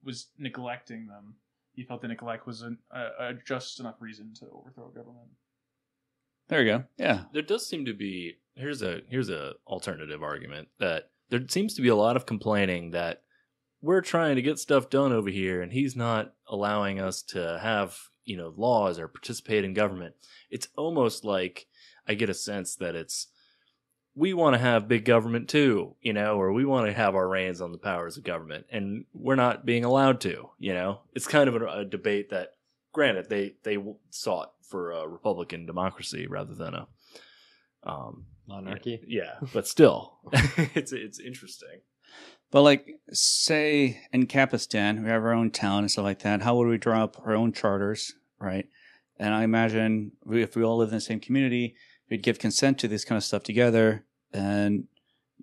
was neglecting them, he felt the neglect was an, a, a just enough reason to overthrow a government. There you go. Yeah. There does seem to be here's a here's a alternative argument that there seems to be a lot of complaining that we're trying to get stuff done over here and he's not allowing us to have you know laws or participate in government. It's almost like I get a sense that it's we want to have big government too, you know, or we want to have our reins on the powers of government, and we're not being allowed to, you know. It's kind of a, a debate that, granted, they they sought for a republican democracy rather than a um, Monarchy. yeah, but still, it's it's interesting. But like, say in Capistan, we have our own town and stuff like that. How would we draw up our own charters, right? And I imagine we, if we all live in the same community, we'd give consent to this kind of stuff together, and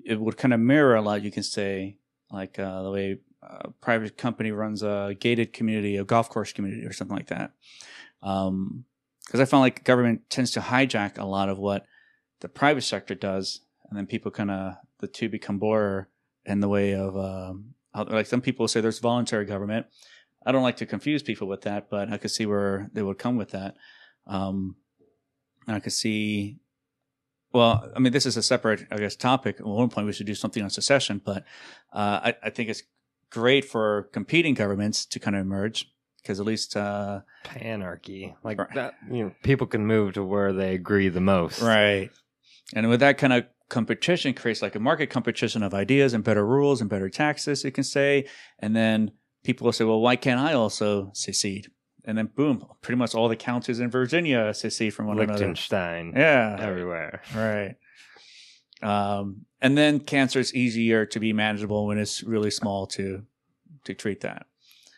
it would kind of mirror a lot. You can say like uh, the way a private company runs a gated community, a golf course community, or something like that. Because I found like government tends to hijack a lot of what the private sector does, and then people kind of the two become blur in the way of um, like some people say there's voluntary government. I don't like to confuse people with that, but I could see where they would come with that. Um, and I could see, well, I mean, this is a separate, I guess, topic. At one point, we should do something on secession, but uh, I, I think it's great for competing governments to kind of emerge because at least, uh, Panarchy. Like Right. that you know, people can move to where they agree the most. right. And with that kind of competition creates like a market competition of ideas and better rules and better taxes, you can say. And then people will say, well, why can't I also secede? And then boom, pretty much all the counties in Virginia secede from one another. Liechtenstein. Yeah. Everywhere. Right. Um, and then cancer is easier to be manageable when it's really small to to treat that.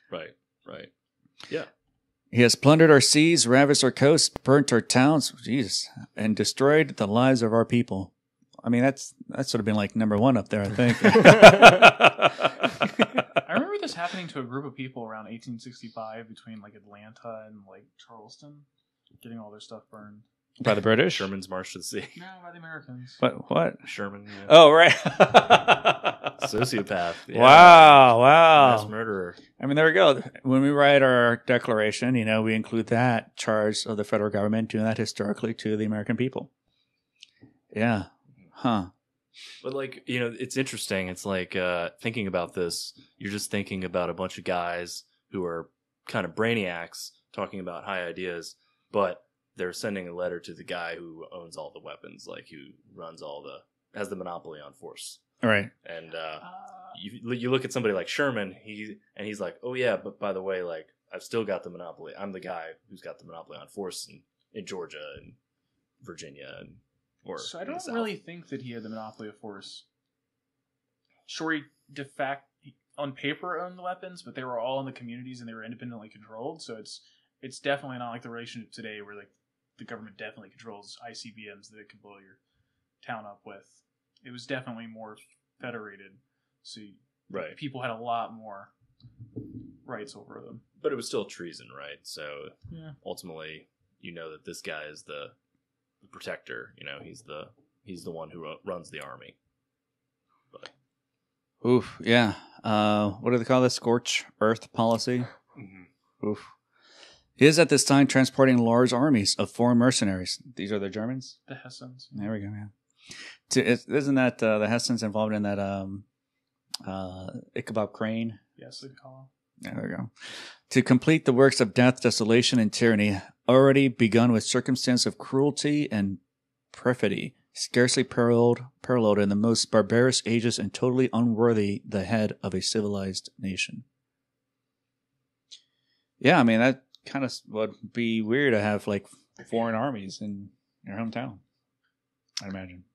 Right, right. Yeah, He has plundered our seas, ravished our coasts, burnt our towns, Jesus, and destroyed the lives of our people. I mean, that's that's sort of been like number one up there, I think. I remember this happening to a group of people around 1865 between like Atlanta and like Charleston, getting all their stuff burned. by the British. Sherman's March to the Sea. No, by the Americans. What? What? Sherman, yeah. Oh, right. sociopath. yeah. Wow! Wow! mass murderer. I mean, there we go. When we write our declaration, you know, we include that charge of the federal government doing that historically to the American people. Yeah. Huh. But like you know, it's interesting. It's like uh, thinking about this. You're just thinking about a bunch of guys who are kind of brainiacs talking about high ideas, but they're sending a letter to the guy who owns all the weapons, like who runs all the has the monopoly on force. All right. And uh, Uh, you you look at somebody like Sherman, he and he's like, oh yeah, but by the way, like I've still got the monopoly. I'm the guy who's got the monopoly on force in, in Georgia and Virginia and or so I don't really think that he had the monopoly of force. Sure, he de facto on paper owned the weapons, but they were all in the communities and they were independently controlled. So it's it's definitely not like the relationship today where like the government definitely controls ICBMs that it can blow your town up with. It was definitely more federated, so you- right. people had a lot more rights over them. But it was still treason, right? So Yeah. ultimately, you know that this guy is the, the protector. You know, he's the he's the one who ru- runs the army. Oof. Yeah. Uh, what do they call this? Scorch earth policy? Oof. He is at this time transporting large armies of foreign mercenaries. These are the Germans? The Hessians. There we go. Yeah. To, is- isn't that uh, the Hessians involved in that um, uh, Ichabod Crane? Yes, they call There we go. To complete the works of death, desolation, and tyranny, already begun with circumstance of cruelty and perfidy, scarcely paralleled, paralleled in the most barbarous ages and totally unworthy the head of a civilized nation. Yeah, I mean that kind of would be weird to have like foreign armies in your hometown. I imagine.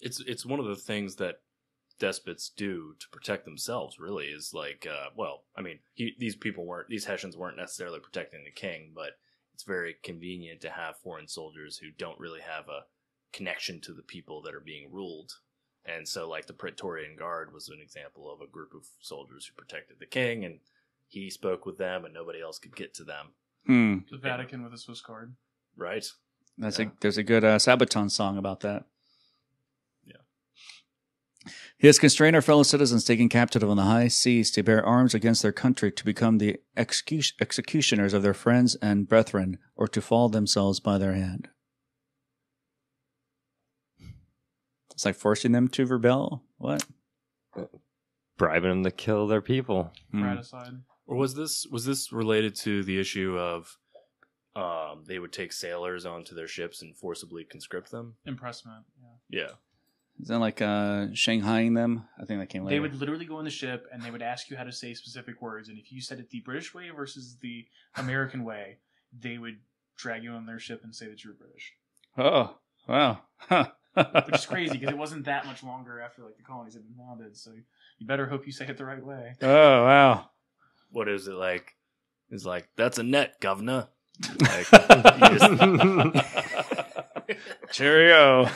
It's it's one of the things that despots do to protect themselves. Really, is like, uh, well, I mean, he, these people weren't these Hessians weren't necessarily protecting the king, but it's very convenient to have foreign soldiers who don't really have a connection to the people that are being ruled. And so, like the Praetorian Guard was an example of a group of soldiers who protected the king, and he spoke with them, and nobody else could get to them. Hmm. The Vatican with a Swiss guard Right? That's Yeah. a there's a good uh, Sabaton song about that. Yeah. He has constrained our fellow citizens taken captive on the high seas to bear arms against their country to become the execu- executioners of their friends and brethren, or to fall themselves by their hand. It's like forcing them to rebel. What? Bribing them to kill their people. Hmm. Fratricide. Or was this was this related to the issue of um, they would take sailors onto their ships and forcibly conscript them? Impressment. Yeah. Yeah. Is that like uh, Shanghaiing them? I think that came later. They would literally go on the ship and they would ask you how to say specific words, and if you said it the British way versus the American way, they would drag you on their ship and say that you were British, Oh, wow. Huh. which is crazy because it wasn't that much longer after like the colonies had been founded. So you better hope you say it the right way. oh, wow. What is it like? It's like that's a net, governor. Like, just- Cheerio.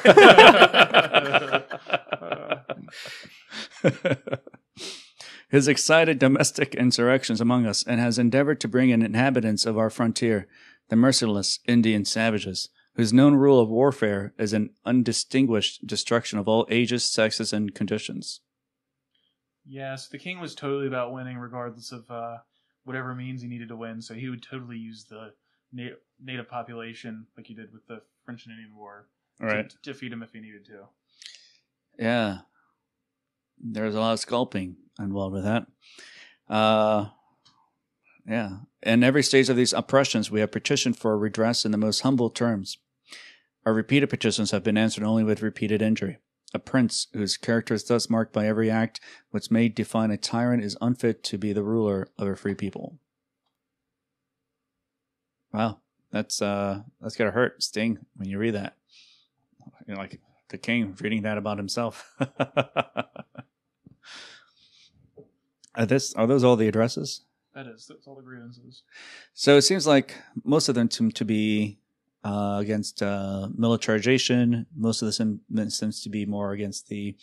His excited domestic insurrections among us, and has endeavored to bring in inhabitants of our frontier, the merciless Indian savages, whose known rule of warfare is an undistinguished destruction of all ages, sexes, and conditions. Yes, the king was totally about winning, regardless of uh, whatever means he needed to win. So he would totally use the na- native population, like he did with the French and Indian War, to defeat him if he needed to. Yeah. There's a lot of sculpting involved with that. Uh, yeah. In every stage of these oppressions, we have petitioned for redress in the most humble terms. Our repeated petitions have been answered only with repeated injury. A prince whose character is thus marked by every act which may define a tyrant is unfit to be the ruler of a free people. Wow, that's uh, that's gotta hurt, sting when you read that. You know, like the king reading that about himself. are this are those all the addresses? That is, that's all the grievances. So it seems like most of them seem to be uh, against uh, militarization. Most of this seems to be more against the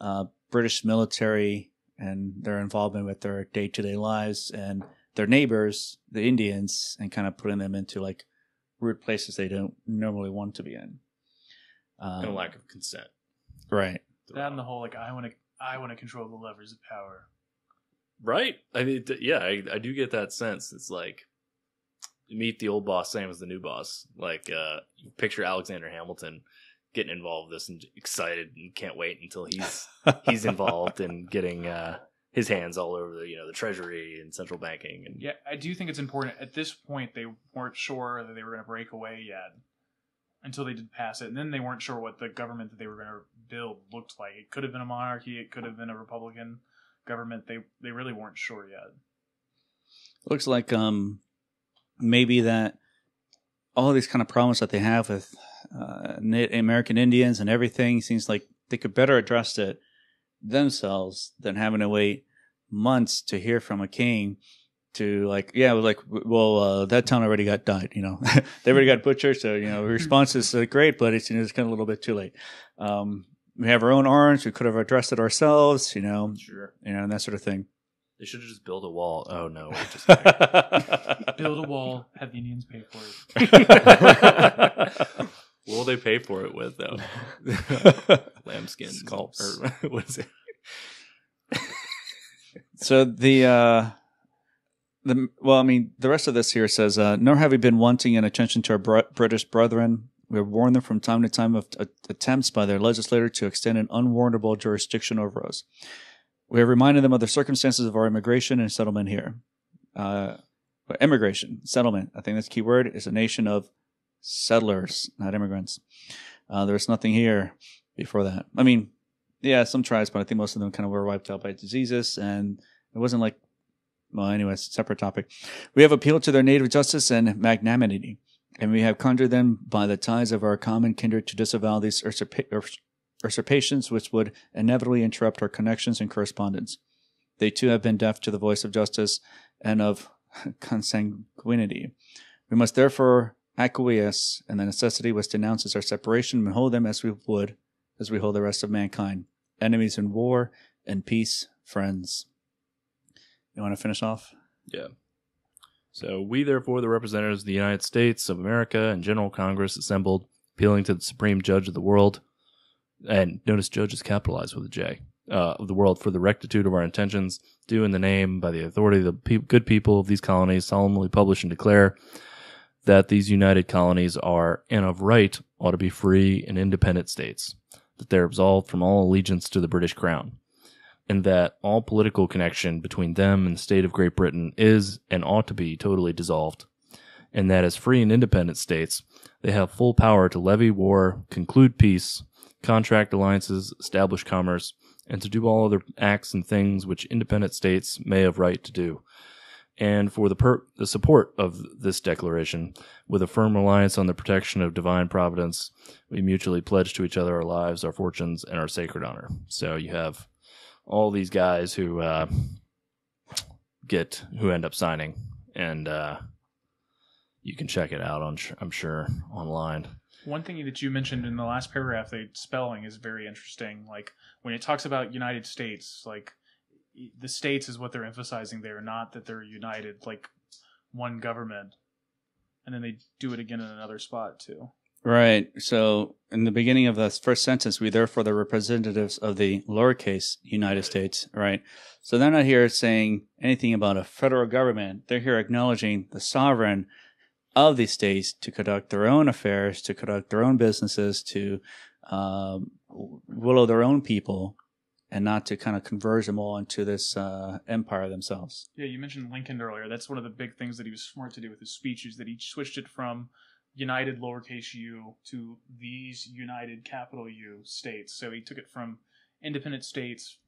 uh, British military and their involvement with their day to day lives and their neighbors, the Indians, and kind of putting them into like weird places they don't normally want to be in. Um, and a lack of consent. right. That and the whole like I want to I want to control the levers of power. Right. I mean, yeah, I, I do get that sense. It's like meet the old boss, same as the new boss. Like, uh, you picture Alexander Hamilton getting involved in this and excited and can't wait until he's he's involved and getting uh, his hands all over the you know the treasury and central banking and Yeah, I do think it's important. At this point, they weren't sure that they were going to break away yet until they did pass it, and then they weren't sure what the government that they were going to build looked like. It could have been a monarchy. It could have been a republican government. They they really weren't sure yet. Looks like um maybe that all these kind of problems that they have with uh, American Indians and everything seems like they could better address it themselves than having to wait months to hear from a king to like yeah like well uh, that town already got died you know they already got butchered so you know the response is uh, great but it's you know, it's kind of a little bit too late um, we have our own arms we could have addressed it ourselves you know sure you know and that sort of thing they should have just built a wall. Oh no, just Build a wall, have the Indians pay for it. what will they pay for it with though? Lambskin Scalps. Or, what is it? So the uh the well, I mean, the rest of this here says, uh, "Nor have we been wanting in attention to our br- British brethren. We have warned them from time to time of uh, attempts by their legislator to extend an unwarrantable jurisdiction over us. We have reminded them of the circumstances of our immigration and settlement here. Uh, immigration, settlement. I think that's the key word. Is a nation of settlers, not immigrants. Uh, there's nothing here before that. I mean, yeah, some tribes, but I think most of them kind of were wiped out by diseases, and it wasn't like, well, anyways, separate topic. We have appealed to their native justice and magnanimity, and we have conjured them by the ties of our common kindred to disavow these usurpa- usurpations, which would inevitably interrupt our connections and correspondence. They too have been deaf to the voice of justice and of consanguinity. We must therefore acquiesce in the necessity which denounces our separation and hold them as we would as we hold the rest of mankind. Enemies in war and peace, friends. You want to finish off? Yeah. So we, therefore, the representatives of the United States of America and General Congress assembled, appealing to the Supreme Judge of the world, and notice Judge is capitalized with a J, uh, of the world for the rectitude of our intentions, do in the name, by the authority of the pe- good people of these colonies, solemnly publish and declare that these united colonies are, and of right, ought to be free and independent states, that they're absolved from all allegiance to the British Crown and that all political connection between them and the state of Great Britain is and ought to be totally dissolved, and that as free and independent states, they have full power to levy war, conclude peace, contract alliances, establish commerce, and to do all other acts and things which independent states may have right to do. And for the, per- the support of this declaration, with a firm reliance on the protection of divine providence, we mutually pledge to each other our lives, our fortunes, and our sacred honor. So you have all these guys who uh, get who end up signing, and uh, you can check it out on I'm sure online. One thing that you mentioned in the last paragraph, the spelling is very interesting. Like when it talks about United States, like the states is what they're emphasizing there, not that they're united, like one government. And then they do it again in another spot too. Right. So, in the beginning of the first sentence, we therefore the representatives of the lowercase United States. Right. So they're not here saying anything about a federal government. They're here acknowledging the sovereign of these states to conduct their own affairs, to conduct their own businesses, to um, willow their own people, and not to kind of converge them all into this uh, empire themselves. Yeah, you mentioned Lincoln earlier. That's one of the big things that he was smart to do with his speech is that he switched it from united lowercase u to these united capital U states. So he took it from independent states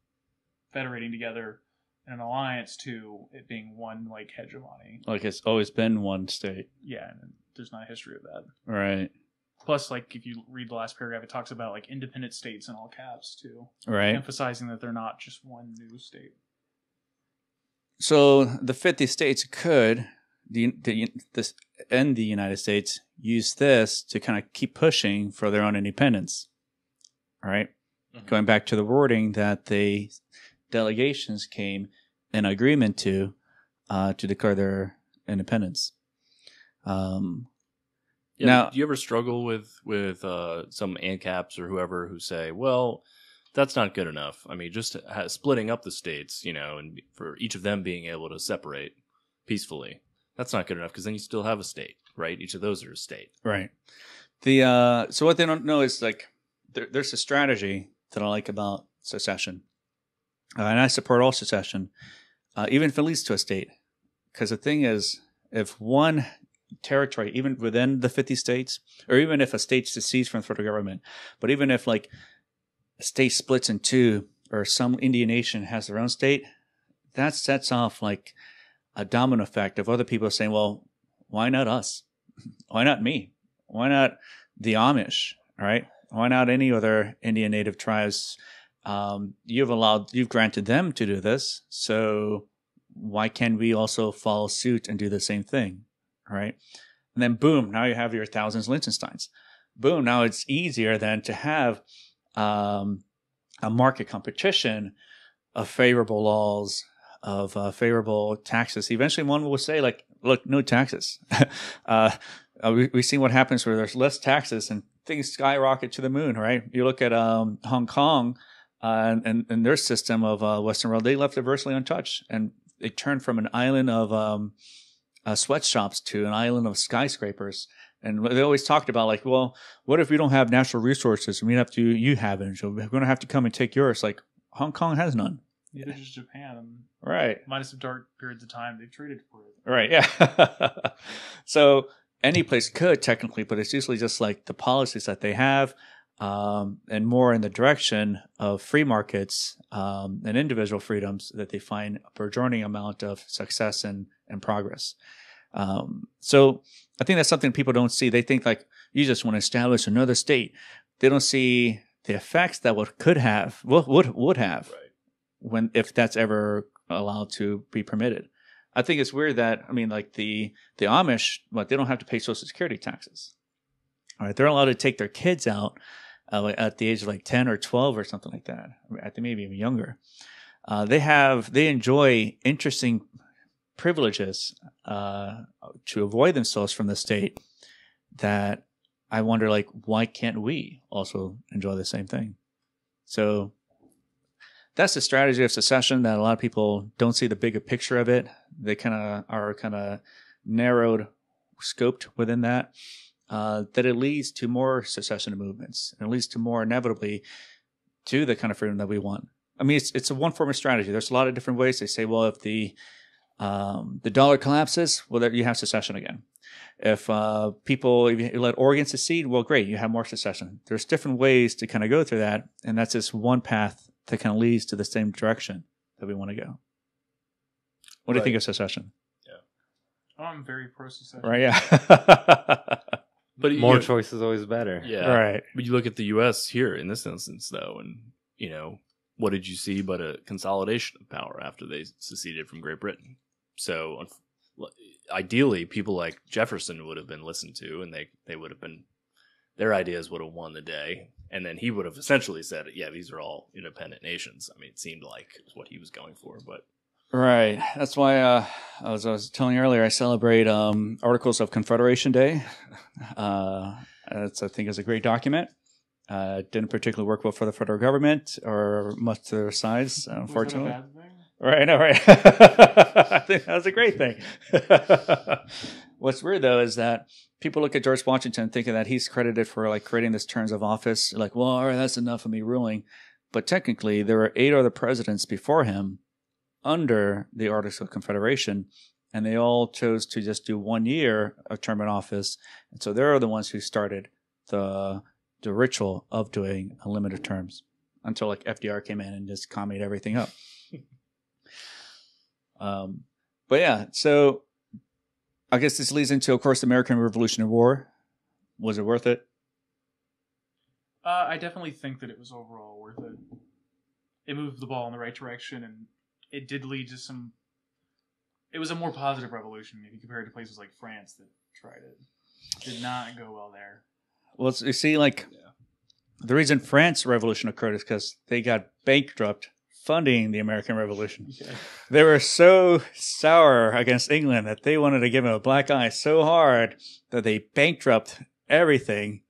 federating together in an alliance to it being one like hegemony. Like it's always been one state. Yeah, and there's not a history of that. Right. Plus, like if you read the last paragraph, it talks about like independent states in all caps too, Right. emphasizing that they're not just one new state. So the 50 states could, the, the, this, and the United States use this to kind of keep pushing for their own independence. All right? Mhm. Going back to the wording that the delegations came in agreement to, uh, to declare their independence. Um, Yeah, Now- do you ever struggle with with uh, some ANCAPs or whoever who say, "Well, that's not good enough"? I mean, just ha- splitting up the states, you know, and for each of them being able to separate peacefully, that's not good enough because then you still have a state, right? Each of those are a state. Right. The uh, so what they don't know is like there, there's a strategy that I like about secession, uh, and I support all secession, uh, even if it leads to a state. Because the thing is, if one territory, even within the 50 states, or even if a state secedes from the federal government, but even if like a state splits in two, or some Indian nation has their own state, that sets off like a domino effect of other people saying, well, why not us? Why not me? Why not the Amish? Right? Why not any other Indian native tribes? Um, you've allowed, you've granted them to do this. So why can't we also follow suit and do the same thing? Right? And then boom, now you have your thousands Liechtensteins. Boom, now it's easier than to have um, a market competition of favorable laws, of uh, favorable taxes. Eventually, one will say, like, look, no taxes. uh, uh, we, we've seen what happens where there's less taxes and things skyrocket to the moon, right? You look at um, Hong Kong uh, and, and their system of uh, Western world, they left it virtually untouched. And they turned from an island of um, uh, sweatshops to an island of skyscrapers. And they always talked about like, well, what if we don't have natural resources and we have to, you have it, so we're going to have to come and take yours. Like Hong Kong has none. Neither does Japan. Right. Minus some dark periods of time, they've traded for it. Right. Yeah. so any place could technically, but it's usually just like the policies that they have, um, and more in the direction of free markets um, and individual freedoms that they find a burgeoning amount of success and, and progress. Um, so I think that's something people don't see. They think like you just want to establish another state. They don't see the effects that would could have would would, would have Right. when if that's ever allowed to be permitted. I think it's weird that I mean, like the the Amish, what they don't have to pay Social Security taxes. All right, they're allowed to take their kids out uh, at the age of like ten or twelve or something like that. I think maybe even younger. Uh, they have they enjoy interesting privileges uh, to avoid themselves from the state. That I wonder, like, why can't we also enjoy the same thing? So that's the strategy of secession that a lot of people don't see the bigger picture of it. They kind of are kind of narrowed, scoped within that. Uh, that it leads to more secession movements and it leads to more inevitably to the kind of freedom that we want. I mean, it's it's a one form of strategy. There's a lot of different ways. They say, well, if the um, the dollar collapses, well, then you have secession again. If uh, people if you let Oregon secede, well, great, you have more secession. There's different ways to kind of go through that, and that's just one path that kind of leads to the same direction that we want to go. What do you think of secession? Oh, I'm very pro secession. Right? Yeah. But More you, choice is always better. yeah, Right. But you look at the U.S. here in this instance, though, and you know what did you see but a consolidation of power after they seceded from Great Britain? So ideally, people like Jefferson would have been listened to, and they they would have been their ideas would have won the day, and then he would have essentially said, "Yeah, these are all independent nations." I mean, it seemed like what he was going for, but Right. That's why, uh, as I was telling you earlier, I celebrate um, Articles of Confederation Day. Uh, it's, I think, is a great document. Uh, didn't particularly work well for the federal government or much to their sides, Was that a unfortunately. Right, no, right. I think that was a great thing. What's weird though is that people look at George Washington thinking that he's credited for like creating this terms of office, like, well, all right, that's enough of me ruling. But technically, there were eight other presidents before him under the Articles of Confederation, and they all chose to just do one year of term in office. And so they're the ones who started the the ritual of doing unlimited terms until like FDR came in and just commied everything up. Um, but yeah, so I guess this leads into, of course, the American Revolutionary War. Was it worth it? Uh, I definitely think that it was overall worth it. It moved the ball in the right direction, and it did lead to some. It was a more positive revolution if you compare it to places like France that tried it. Did not go well there. Well, you see, like the reason France Revolution occurred is because they got bankrupt funding the American Revolution. They were so sour against England that they wanted to give them a black eye so hard that they bankrupt everything,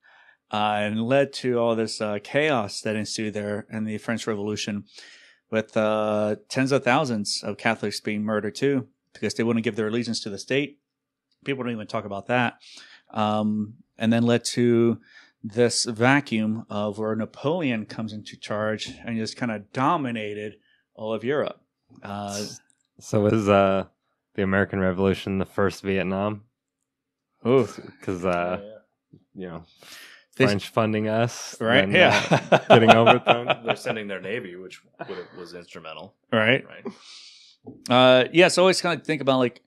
uh, and led to all this uh, chaos that ensued there in the French Revolution, with uh, tens of thousands of Catholics being murdered too because they wouldn't give their allegiance to the state. People don't even talk about that, um, and then led to this vacuum of where Napoleon comes into charge and just kind of dominated all of Europe. Uh, So was uh, the American Revolution the first Vietnam? ooh, Because uh, you know, They- French funding us, right? then, Yeah, uh, getting overthrown. They're sending their navy, which would have, was instrumental, right. right? Uh, yeah, so always kind of think about like,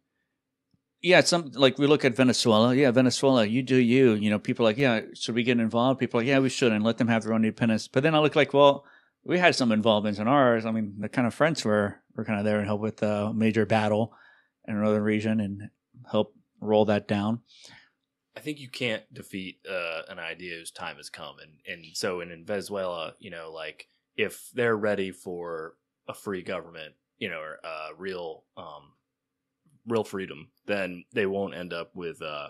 yeah, some like we look at Venezuela. Yeah, Venezuela, you do you. You know, people are like, yeah, should we get involved? People are like, yeah, we should, and let them have their own independence. But then I look like, well, we had some involvement in ours. I mean, the kind of French were were kind of there and help with a major battle in another region and help roll that down. I think you can't defeat uh, an idea whose time has come, and and so in, in Venezuela, you know, like if they're ready for a free government, you know, or uh, real um, real freedom, then they won't end up with uh,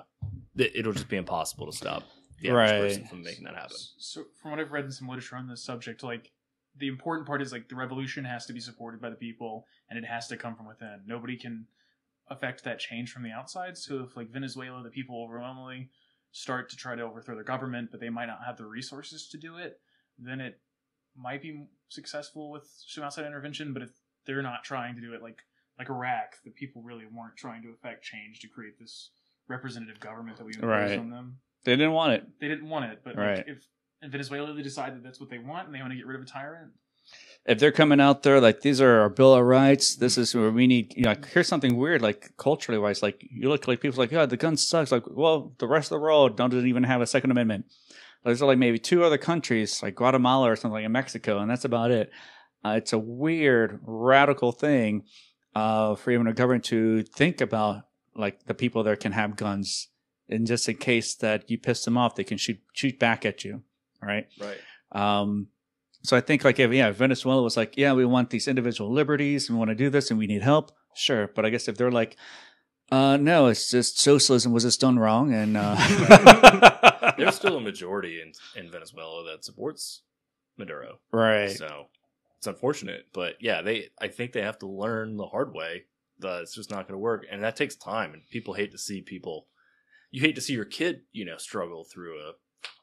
it- it'll just be impossible to stop the Right. person from making that happen. So, from what I've read in some literature on this subject, like the important part is like the revolution has to be supported by the people, and it has to come from within. Nobody can affect that change from the outside. So, if like Venezuela, the people overwhelmingly start to try to overthrow their government, but they might not have the resources to do it, then it might be successful with some outside intervention. But if they're not trying to do it, like like Iraq, the people really weren't trying to affect change to create this representative government that we imposed Right. on them They didn't want it. they didn't want it. But Right. like, if in Venezuela they decide that that's what they want and they want to get rid of a tyrant, if they're coming out there like these are our bill of rights this is where we need you know like, here's something weird like culturally wise like you look like people like yeah the gun sucks like well the rest of the world don't even have a second amendment there's like maybe two other countries like guatemala or something like in mexico and that's about it uh, it's a weird radical thing uh, for even a government to think about like the people there can have guns and just in case that you piss them off they can shoot shoot back at you right Right. um, so I think like if yeah, if Venezuela was like, yeah, we want these individual liberties and we want to do this and we need help, sure. But I guess if they're like, uh, no, it's just socialism was just done wrong and uh, There's still a majority in in Venezuela that supports Maduro. right, So it's unfortunate, but yeah, they I think they have to learn the hard way that it's just not going to work, and that takes time. And people hate to see people. You hate to see your kid, you know, struggle through a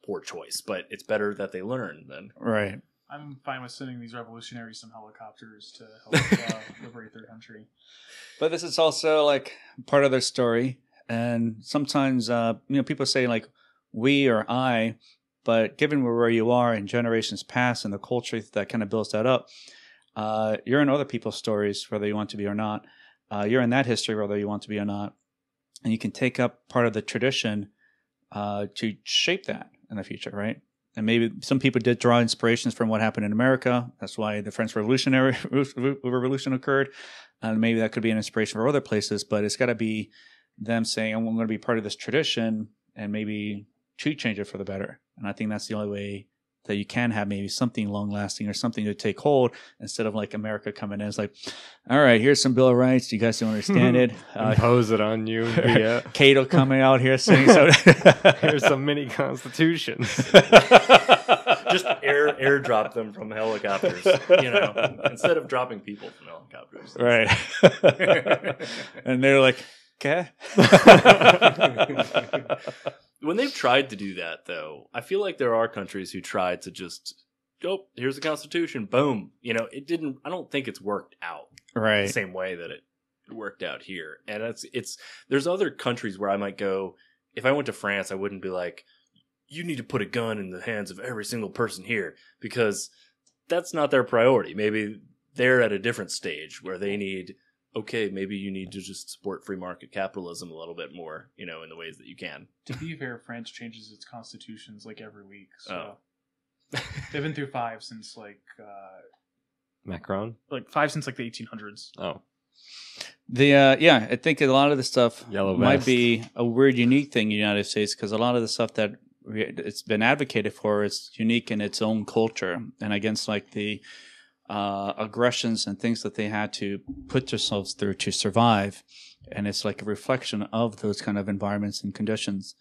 poor choice, but it's better that they learn than right. I'm fine with sending these revolutionaries some helicopters to help uh, liberate their country. But this is also like part of their story, and sometimes uh, you know people say like we or I, but given where you are in generations past and the culture that kind of builds that up, uh, you're in other people's stories whether you want to be or not. Uh, you're in that history whether you want to be or not, and you can take up part of the tradition uh, to shape that in the future, right? And maybe some people did draw inspirations from what happened in America. That's why the French Revolutionary Revolution occurred and maybe that could be an inspiration for other places but it's got to be them saying i'm going to be part of this tradition and maybe to change it for the better and i think that's the only way that you can have maybe something long lasting or something to take hold instead of like america coming in it's like all right here's some bill of rights you guys don't understand it uh, Impose it on you via cato coming out here saying so here's some mini constitutions. just air airdrop them from helicopters. You know, instead of dropping people from helicopters. right and they're like okay when they've tried to do that, though, I feel like there are countries who tried to just, oh, here's the Constitution, boom. You know, it didn't. I don't think it's worked out right the same way that it worked out here. And it's it's there's other countries where I might go. If I went to France, I wouldn't be like, you need to put a gun in the hands of every single person here because that's not their priority. Maybe they're at a different stage where they need. Okay, maybe you need to just support free market capitalism a little bit more, you know, in the ways that you can. To be fair, France changes its constitutions like every week, so Oh. they've been through five since like uh, Macron. like five since like the 1800s. Oh, The uh, yeah, I think a lot of the stuff Yellow might be a weird, unique thing in the United States because a lot of the stuff that it's been advocated for is unique in its own culture and against like the uh, aggressions and things that they had to put themselves through to survive, and it's like a reflection of those kind of environments and conditions.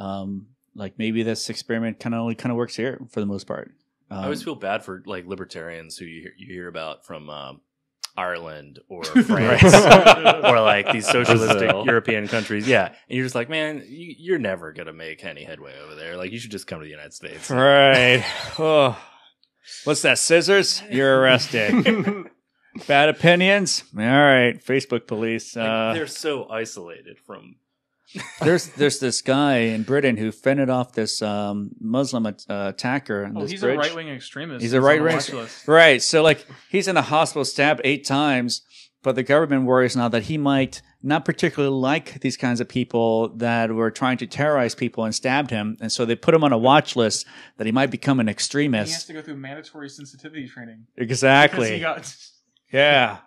Um, like maybe this experiment kind of only kind of works here for the most part. Um, I always feel bad for like libertarians who you hear, you hear about from um, Ireland or France or like these socialistic European countries. Yeah, and you're just like, man, you, you're never gonna make any headway over there. Like, you should just come to the United States. right. Oh, what's that? Scissors? You're arrested. Bad opinions? All right. Facebook police. Like, Uh, they're so isolated from. there's there's this guy in Britain who fended off this um, Muslim uh, attacker on Oh, this he's bridge. a right wing extremist. He's a on the right-wing watch list. Right. So like he's in the hospital, stabbed eight times, but the government worries now that he might not particularly like these kinds of people that were trying to terrorize people and stabbed him, and so they put him on a watch list that he might become an extremist. He has to go through mandatory sensitivity training. Exactly. he got yeah.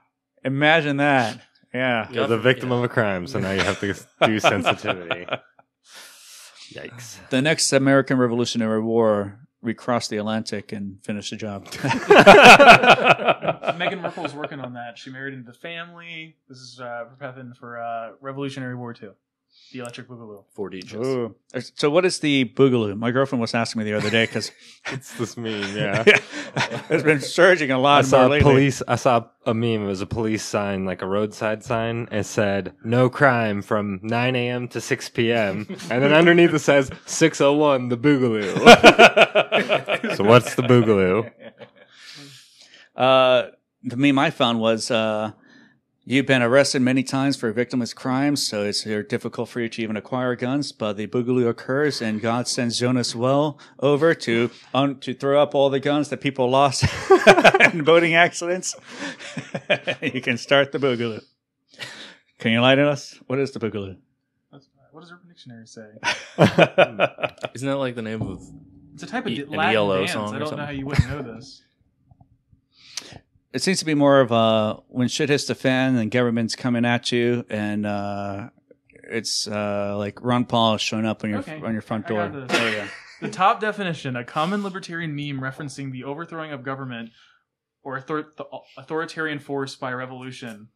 Imagine that. Yeah. You're the victim of a crime, so now you have to do sensitivity. Yikes. The next American Revolutionary War, we crossed the Atlantic and finished the job. Meghan Markle's working on that. She married into the family. This is uh, prepping for uh, Revolutionary War two, the Electric Boogaloo. Four digits. Ooh. So what is the boogaloo? My girlfriend was asking me the other day because It's this meme, yeah. yeah. it's been surging a lot I saw more a police. I saw a meme. It was a police sign, like a roadside sign. It said "No crime from 9 a.m. to 6 p.m." and then underneath it says "601 the Boogaloo." so what's the Boogaloo? Uh, the meme I found was uh, you've been arrested many times for victimless crimes, so it's very difficult for you to even acquire guns. But the boogaloo occurs, and God sends Jonah's whale over to um, to throw up all the guns that people lost in boating accidents. you can start the boogaloo. Can you enlighten us? What is the boogaloo? What does Urban Dictionary say? Isn't that like the name of? It's a type of E- di- Latin ELO dance. song I or don't know something? how you wouldn't know this. It seems to be more of a when shit hits the fan and government's coming at you, and uh, it's uh, like Ron Paul showing up on your Okay. on your front door. got this. There you go. The top definition: a common libertarian meme referencing the overthrowing of government or author- authoritarian force by revolution.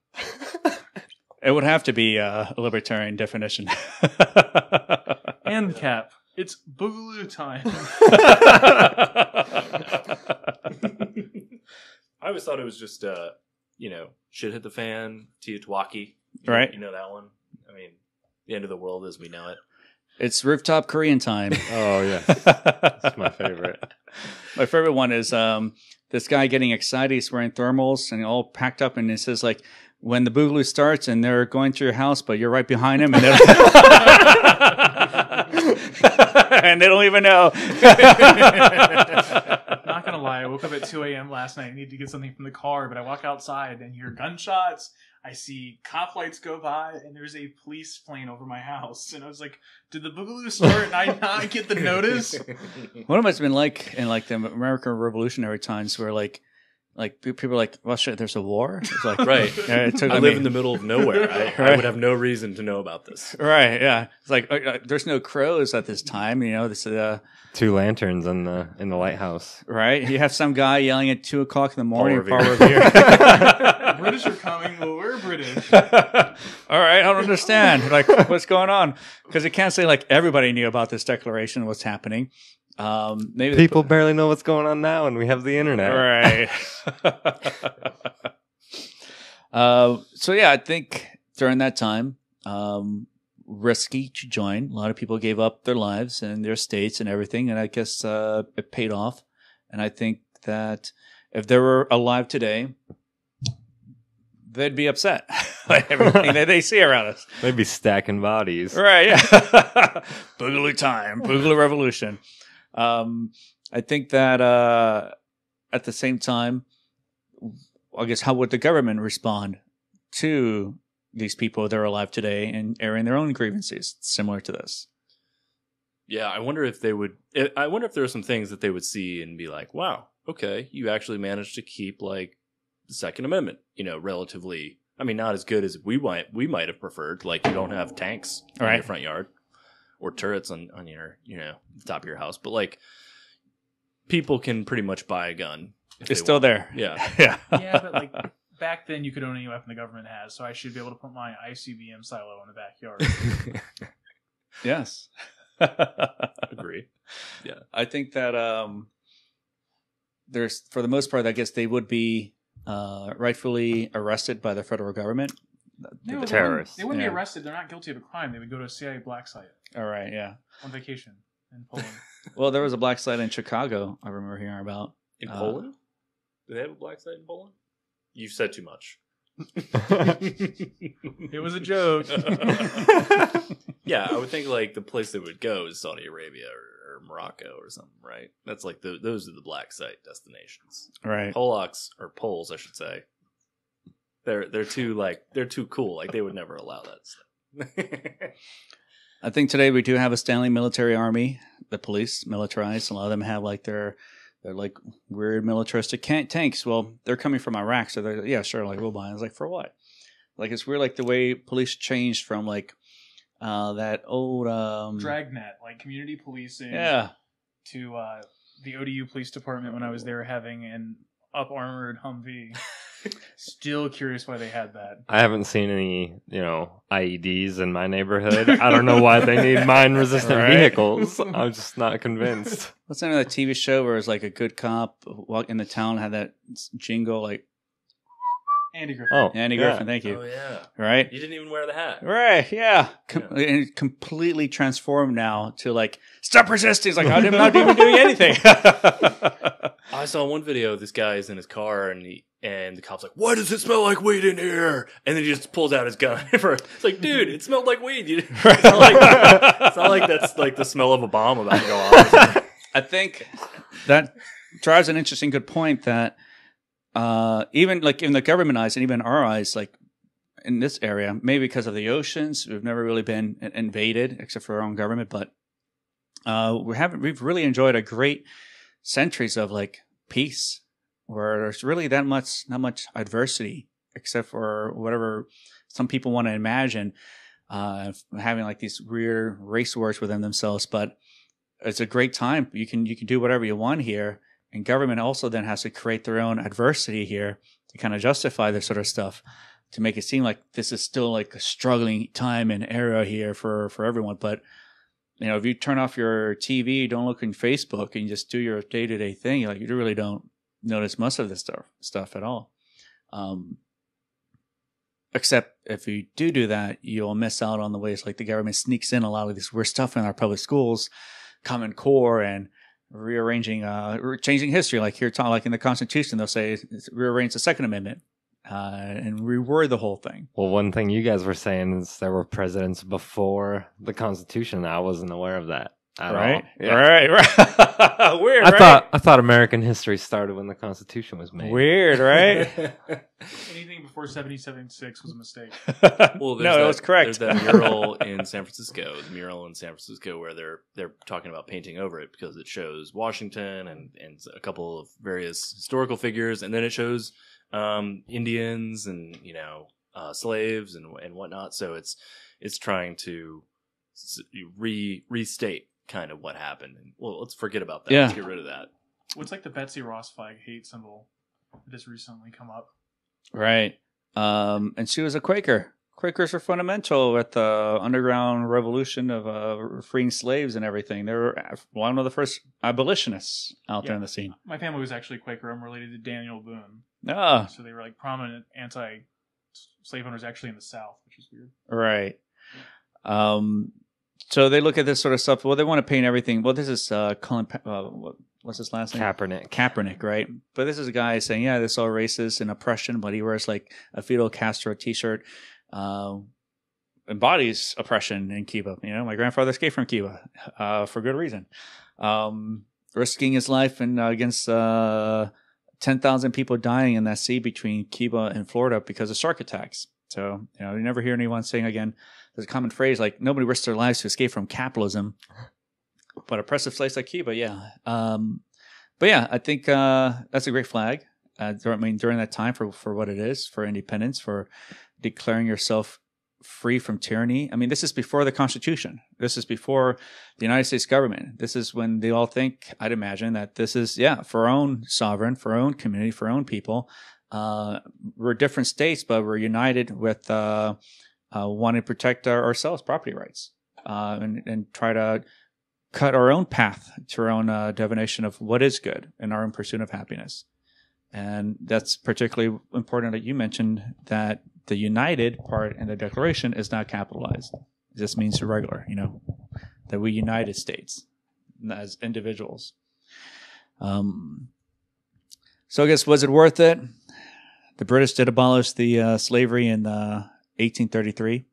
It would have to be uh, a libertarian definition. And cap. It's boogaloo time. I always thought it was just, uh, you know, shit hit the fan, TEOTWAWKI. You- Right. You know that one. I mean, the end of the world as we know it. it's rooftop Korean time. Oh yeah, that's my favorite. My favorite one is um, this guy getting excited. He's wearing thermals and all packed up, and it says like, "When the boogaloo starts, and they're going to your house, but you're right behind him, and they and they don't even know." Not gonna lie, I woke up at 2 a.m. last night. I need to get something from the car, but I walk outside and hear gunshots. I see cop lights go by, and there's a police plane over my house. And I was like, "Did the boogaloo start and I not get the notice?" What have been like in like the American Revolutionary times, where like, like people are like, "Well, shit, there's a war." It's like, Right. It took I I live mean- in the middle of nowhere. I, I would have no reason to know about this. Right, yeah. It's like uh, uh, there's no crows at this time, you know. This uh, Two lanterns in the in the lighthouse. right. You have some guy yelling at two o'clock in the morning. Revere. Paul Revere. British are coming. Well, we're British. All right, I don't understand. Like, what's going on? Because it can't say like everybody knew about this declaration, what's happening. Um, maybe People barely know what's going on now, and we have the internet. Right. uh, so yeah, I think during that time, um, risky to join. A lot of people gave up their lives and their states and everything, and I guess uh, it paid off. And I think that if they were alive today, they'd be upset by everything that they see around us. They'd be stacking bodies. Right. Yeah. Boogaloo time. Boogaloo revolution. Um, I think that uh, at the same time, I guess how would the government respond to these people that are alive today and airing their own grievances similar to this? Yeah, I wonder if they would. I- wonder if there are some things that they would see and be like, "Wow, okay, you actually managed to keep like the Second Amendment, you know, relatively. I mean, not as good as we might we might have preferred. Like, you don't have tanks in Right. your front yard or turrets on on your you know the top of your house, but like people can pretty much buy a gun. It's still want. there. Yeah, Yeah. yeah, but like back then, you could own any weapon the government has, so I should be able to put my ICBM silo in the backyard. yes. Agree. Yeah. I think that um, there's, for the most part, I guess they would be uh, rightfully arrested by the federal government. No, The they wouldn't- terrorists. They wouldn't Yeah. be arrested. They're not guilty of a crime. They would go to a CIA black site All right, yeah. on vacation in Poland. Well, there was a black site in Chicago. I remember hearing about. In Uh, Poland? Do they have a black site in Poland? You've said too much. it was a joke. yeah, I would think like the place they would go is Saudi Arabia or, or Morocco or something, right? That's like the those are the black site destinations. Right. Polacks or Poles, I should say. They're they're too like they're too cool. Like they would never allow that stuff. I think today we do have a Stanley military army, the police militarized. A lot of them have like their they're like weird militaristic can- tanks. Well, they're coming from Iraq, so they're yeah, sure, like we'll buy. I was like, for what? Like it's weird, like the way police changed from like uh that old um Dragnet, like community policing, yeah to uh, the ODU police department when I was there having an up armored Humvee. Still curious why they had that. I haven't seen any, you know, IEDs in my neighborhood. I don't know why they need mine resistant Right. vehicles. I'm just not convinced. What's the name of that TV show where it's like a good cop walk in the town had that jingle like Andy Griffin. Oh, Andy yeah. Griffin, thank you. oh yeah, Right? you didn't even wear the hat. Right, yeah. Com- Yeah. And completely transformed now to like, stop resisting. It's like, I'm not even doing anything. I saw one video. This guy is in his car, and he and the cop's like, "Why does it smell like weed in here?" And then he just pulls out his gun. It's like, dude, it smelled like weed. You, it's, not like, it's not like that's like the smell of a bomb about to go off. I think that drives an interesting good point that uh, even like in the government eyes and even our eyes, like in this area, maybe because of the oceans, we've never really been invaded except for our own government, but uh, we haven't. We've really enjoyed a great centuries of like peace, where there's really that much not much adversity except for whatever some people want to imagine uh, having like these weird race wars within themselves, but it's a great time. You can you can do whatever you want here, and government also then has to create their own adversity here to kind of justify this sort of stuff to make it seem like this is still like a struggling time and era here for for everyone. But you know, if you turn off your TV, don't look in Facebook, and just do your day to day thing, like you really don't notice most of this stuff stuff at all. Um, except if you do do that, you'll miss out on the ways like the government sneaks in a lot of this weird stuff in our public schools, Common Core, and rearranging, uh, changing history. Like here, like in the Constitution, they'll say rearrange the Second Amendment uh, and reword the whole thing. Well, one thing you guys were saying is there were presidents before the Constitution. I wasn't aware of that. At right? All. Yeah. Right, right. Weird, I right? thought I thought American history started when the Constitution was made. Weird, right? Anything before 776 was a mistake. Well, no, that, it was correct. There's that mural in San Francisco, the mural in San Francisco, where they're they're talking about painting over it because it shows Washington and and a couple of various historical figures, and then it shows um, Indians and you know uh, slaves and and whatnot. So it's it's trying to re restate kind of what happened. And well, let's forget about that. Yeah. Let's get rid of that. What's like the Betsy Ross flag hate symbol that has recently come up? Right. Um, and she was a Quaker. Quakers were fundamental with the underground revolution of uh, freeing slaves and everything. They were one of the first abolitionists out there in the scene. My family was actually Quaker. I'm related to Daniel Boone. Ah, So they were like prominent anti slave owners actually in the South, which is weird. right. Um, so they look at this sort of stuff. Well, they want to paint everything. Well, this is uh, Colin. Pa- uh, what's his last name? Kaepernick. Kaepernick, right? But this is a guy saying, yeah, this is all racist and oppression, but he wears like a Fidel Castro t-shirt, uh, embodies oppression in Cuba. You know, my grandfather escaped from Cuba, uh, for good reason. Um, risking his life and uh, against, uh, 10,000 people dying in that sea between Cuba and Florida because of shark attacks. So, you know, you never hear anyone saying again, there's a common phrase like nobody risks their lives to escape from capitalism, but oppressive place like Cuba, yeah. Um, but yeah, I think uh, that's a great flag. Uh, I mean, during that time for for what it is for independence, for declaring yourself free from tyranny. I mean, this is before the Constitution. This is before the United States government. This is when they all think, I'd imagine, that this is yeah for our own sovereign, for our own community, for our own people. Uh, we're different states, but we're united with uh, uh, wanting to protect our, ourselves, property rights, uh, and and try to cut our own path to our own uh, divination of what is good in our own pursuit of happiness. And that's particularly important that you mentioned that the united part in the declaration is not capitalized. It just means regular, you know, that we united states as individuals. Um, so I guess was it worth it? The British did abolish the uh, slavery in uh, 1833,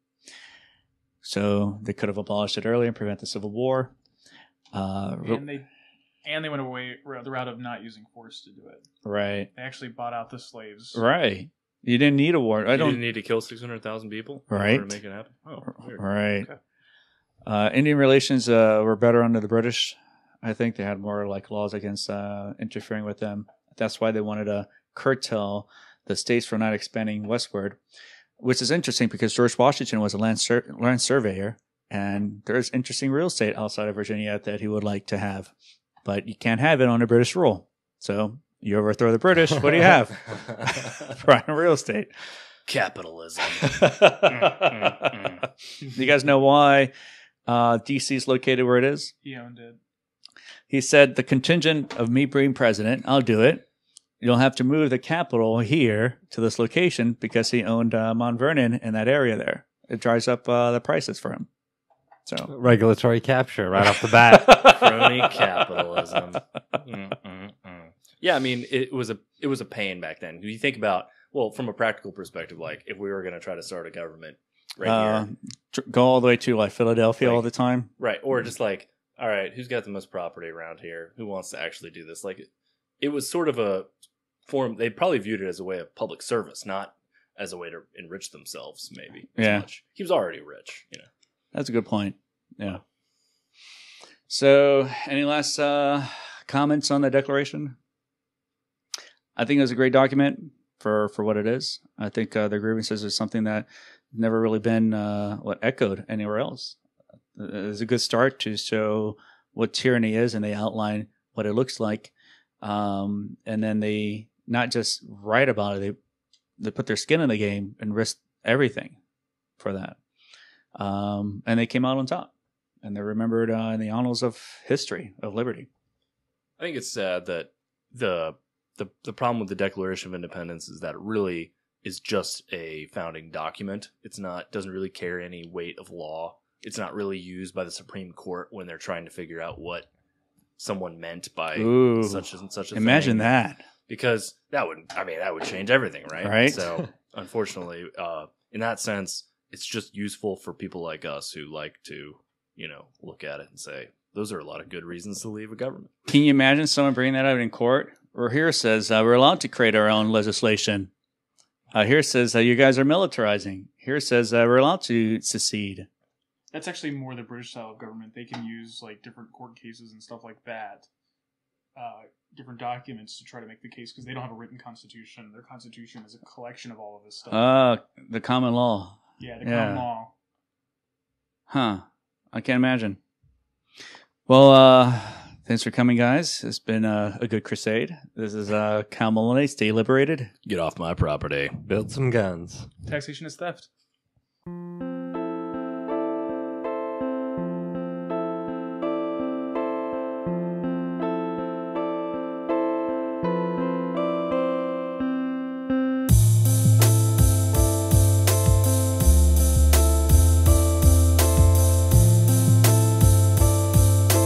so they could have abolished it earlier and prevent the Civil War. Uh, And they and they went away the route of not using force to do it. right, They actually bought out the slaves. right. You didn't need a war. I you don't. didn't need to kill six hundred thousand people Right. to make it happen. Oh, weird. Right. Okay. Uh, Indian relations uh, were better under the British. I think they had more like laws against uh, interfering with them. That's why they wanted to curtail the states from not expanding westward, which is interesting because George Washington was a land, sur- land surveyor, and there's interesting real estate outside of Virginia that he would like to have, but you can't have it under British rule. So you overthrow the British, what do you have? Prime real estate. Capitalism. you guys know why uh, DC is located where it is? He owned it. He said, the contingent of me being president, I'll do it. You'll have to move the capital here to this location because he owned uh, Mount Vernon in that area there. It drives up uh, the prices for him. So Regulatory capture right off the bat. Crony capitalism. Mm-mm-mm. Yeah, I mean, it was a it was a pain back then. You think about well, from a practical perspective, like if we were going to try to start a government right Uh, here, go all the way to like Philadelphia all the time. right, or just like, all right, who's got the most property around here? Who wants to actually do this? Like, it was sort of a form. They probably viewed it as a way of public service, not as a way to enrich themselves. Maybe. Yeah. much. he was already rich. You know. That's a good point. Yeah. So, any last uh, comments on the Declaration? I think it was a great document for for what it is. I think uh, the grievances is something that never really been uh, what echoed anywhere else. It's a good start to show what tyranny is, and they outline what it looks like, um, and then they not just write about it; they they put their skin in the game and risk everything for that. Um, and they came out on top, and they're remembered uh, in the annals of history of liberty. I think it's sad that the the the problem with the Declaration of Independence is that it really is just a founding document. It's not doesn't really carry any weight of law. It's not really used by the Supreme Court when they're trying to figure out what someone meant by Ooh, such and such a imagine thing. that! Because that would I mean that would change everything, right? Right. So unfortunately, uh, in that sense, it's just useful for people like us who like to you know look at it and say those are a lot of good reasons to leave a government. Can you imagine someone bringing that out in court? Or here it says uh, we're allowed to create our own legislation. Uh, here it says uh, you guys are militarizing. Here it says uh, we're allowed to secede. That's actually more the British style of government. They can use like different court cases and stuff like that, uh, different documents to try to make the case because they don't have a written constitution. Their constitution is a collection of all of this stuff. Uh, the common law. yeah, the yeah. common law. Huh. I can't imagine. Well, uh, thanks for coming, guys. It's been uh, a good crusade. This is uh, Kal Molinet. Stay liberated. Get off my property. Build some guns. Taxation is theft.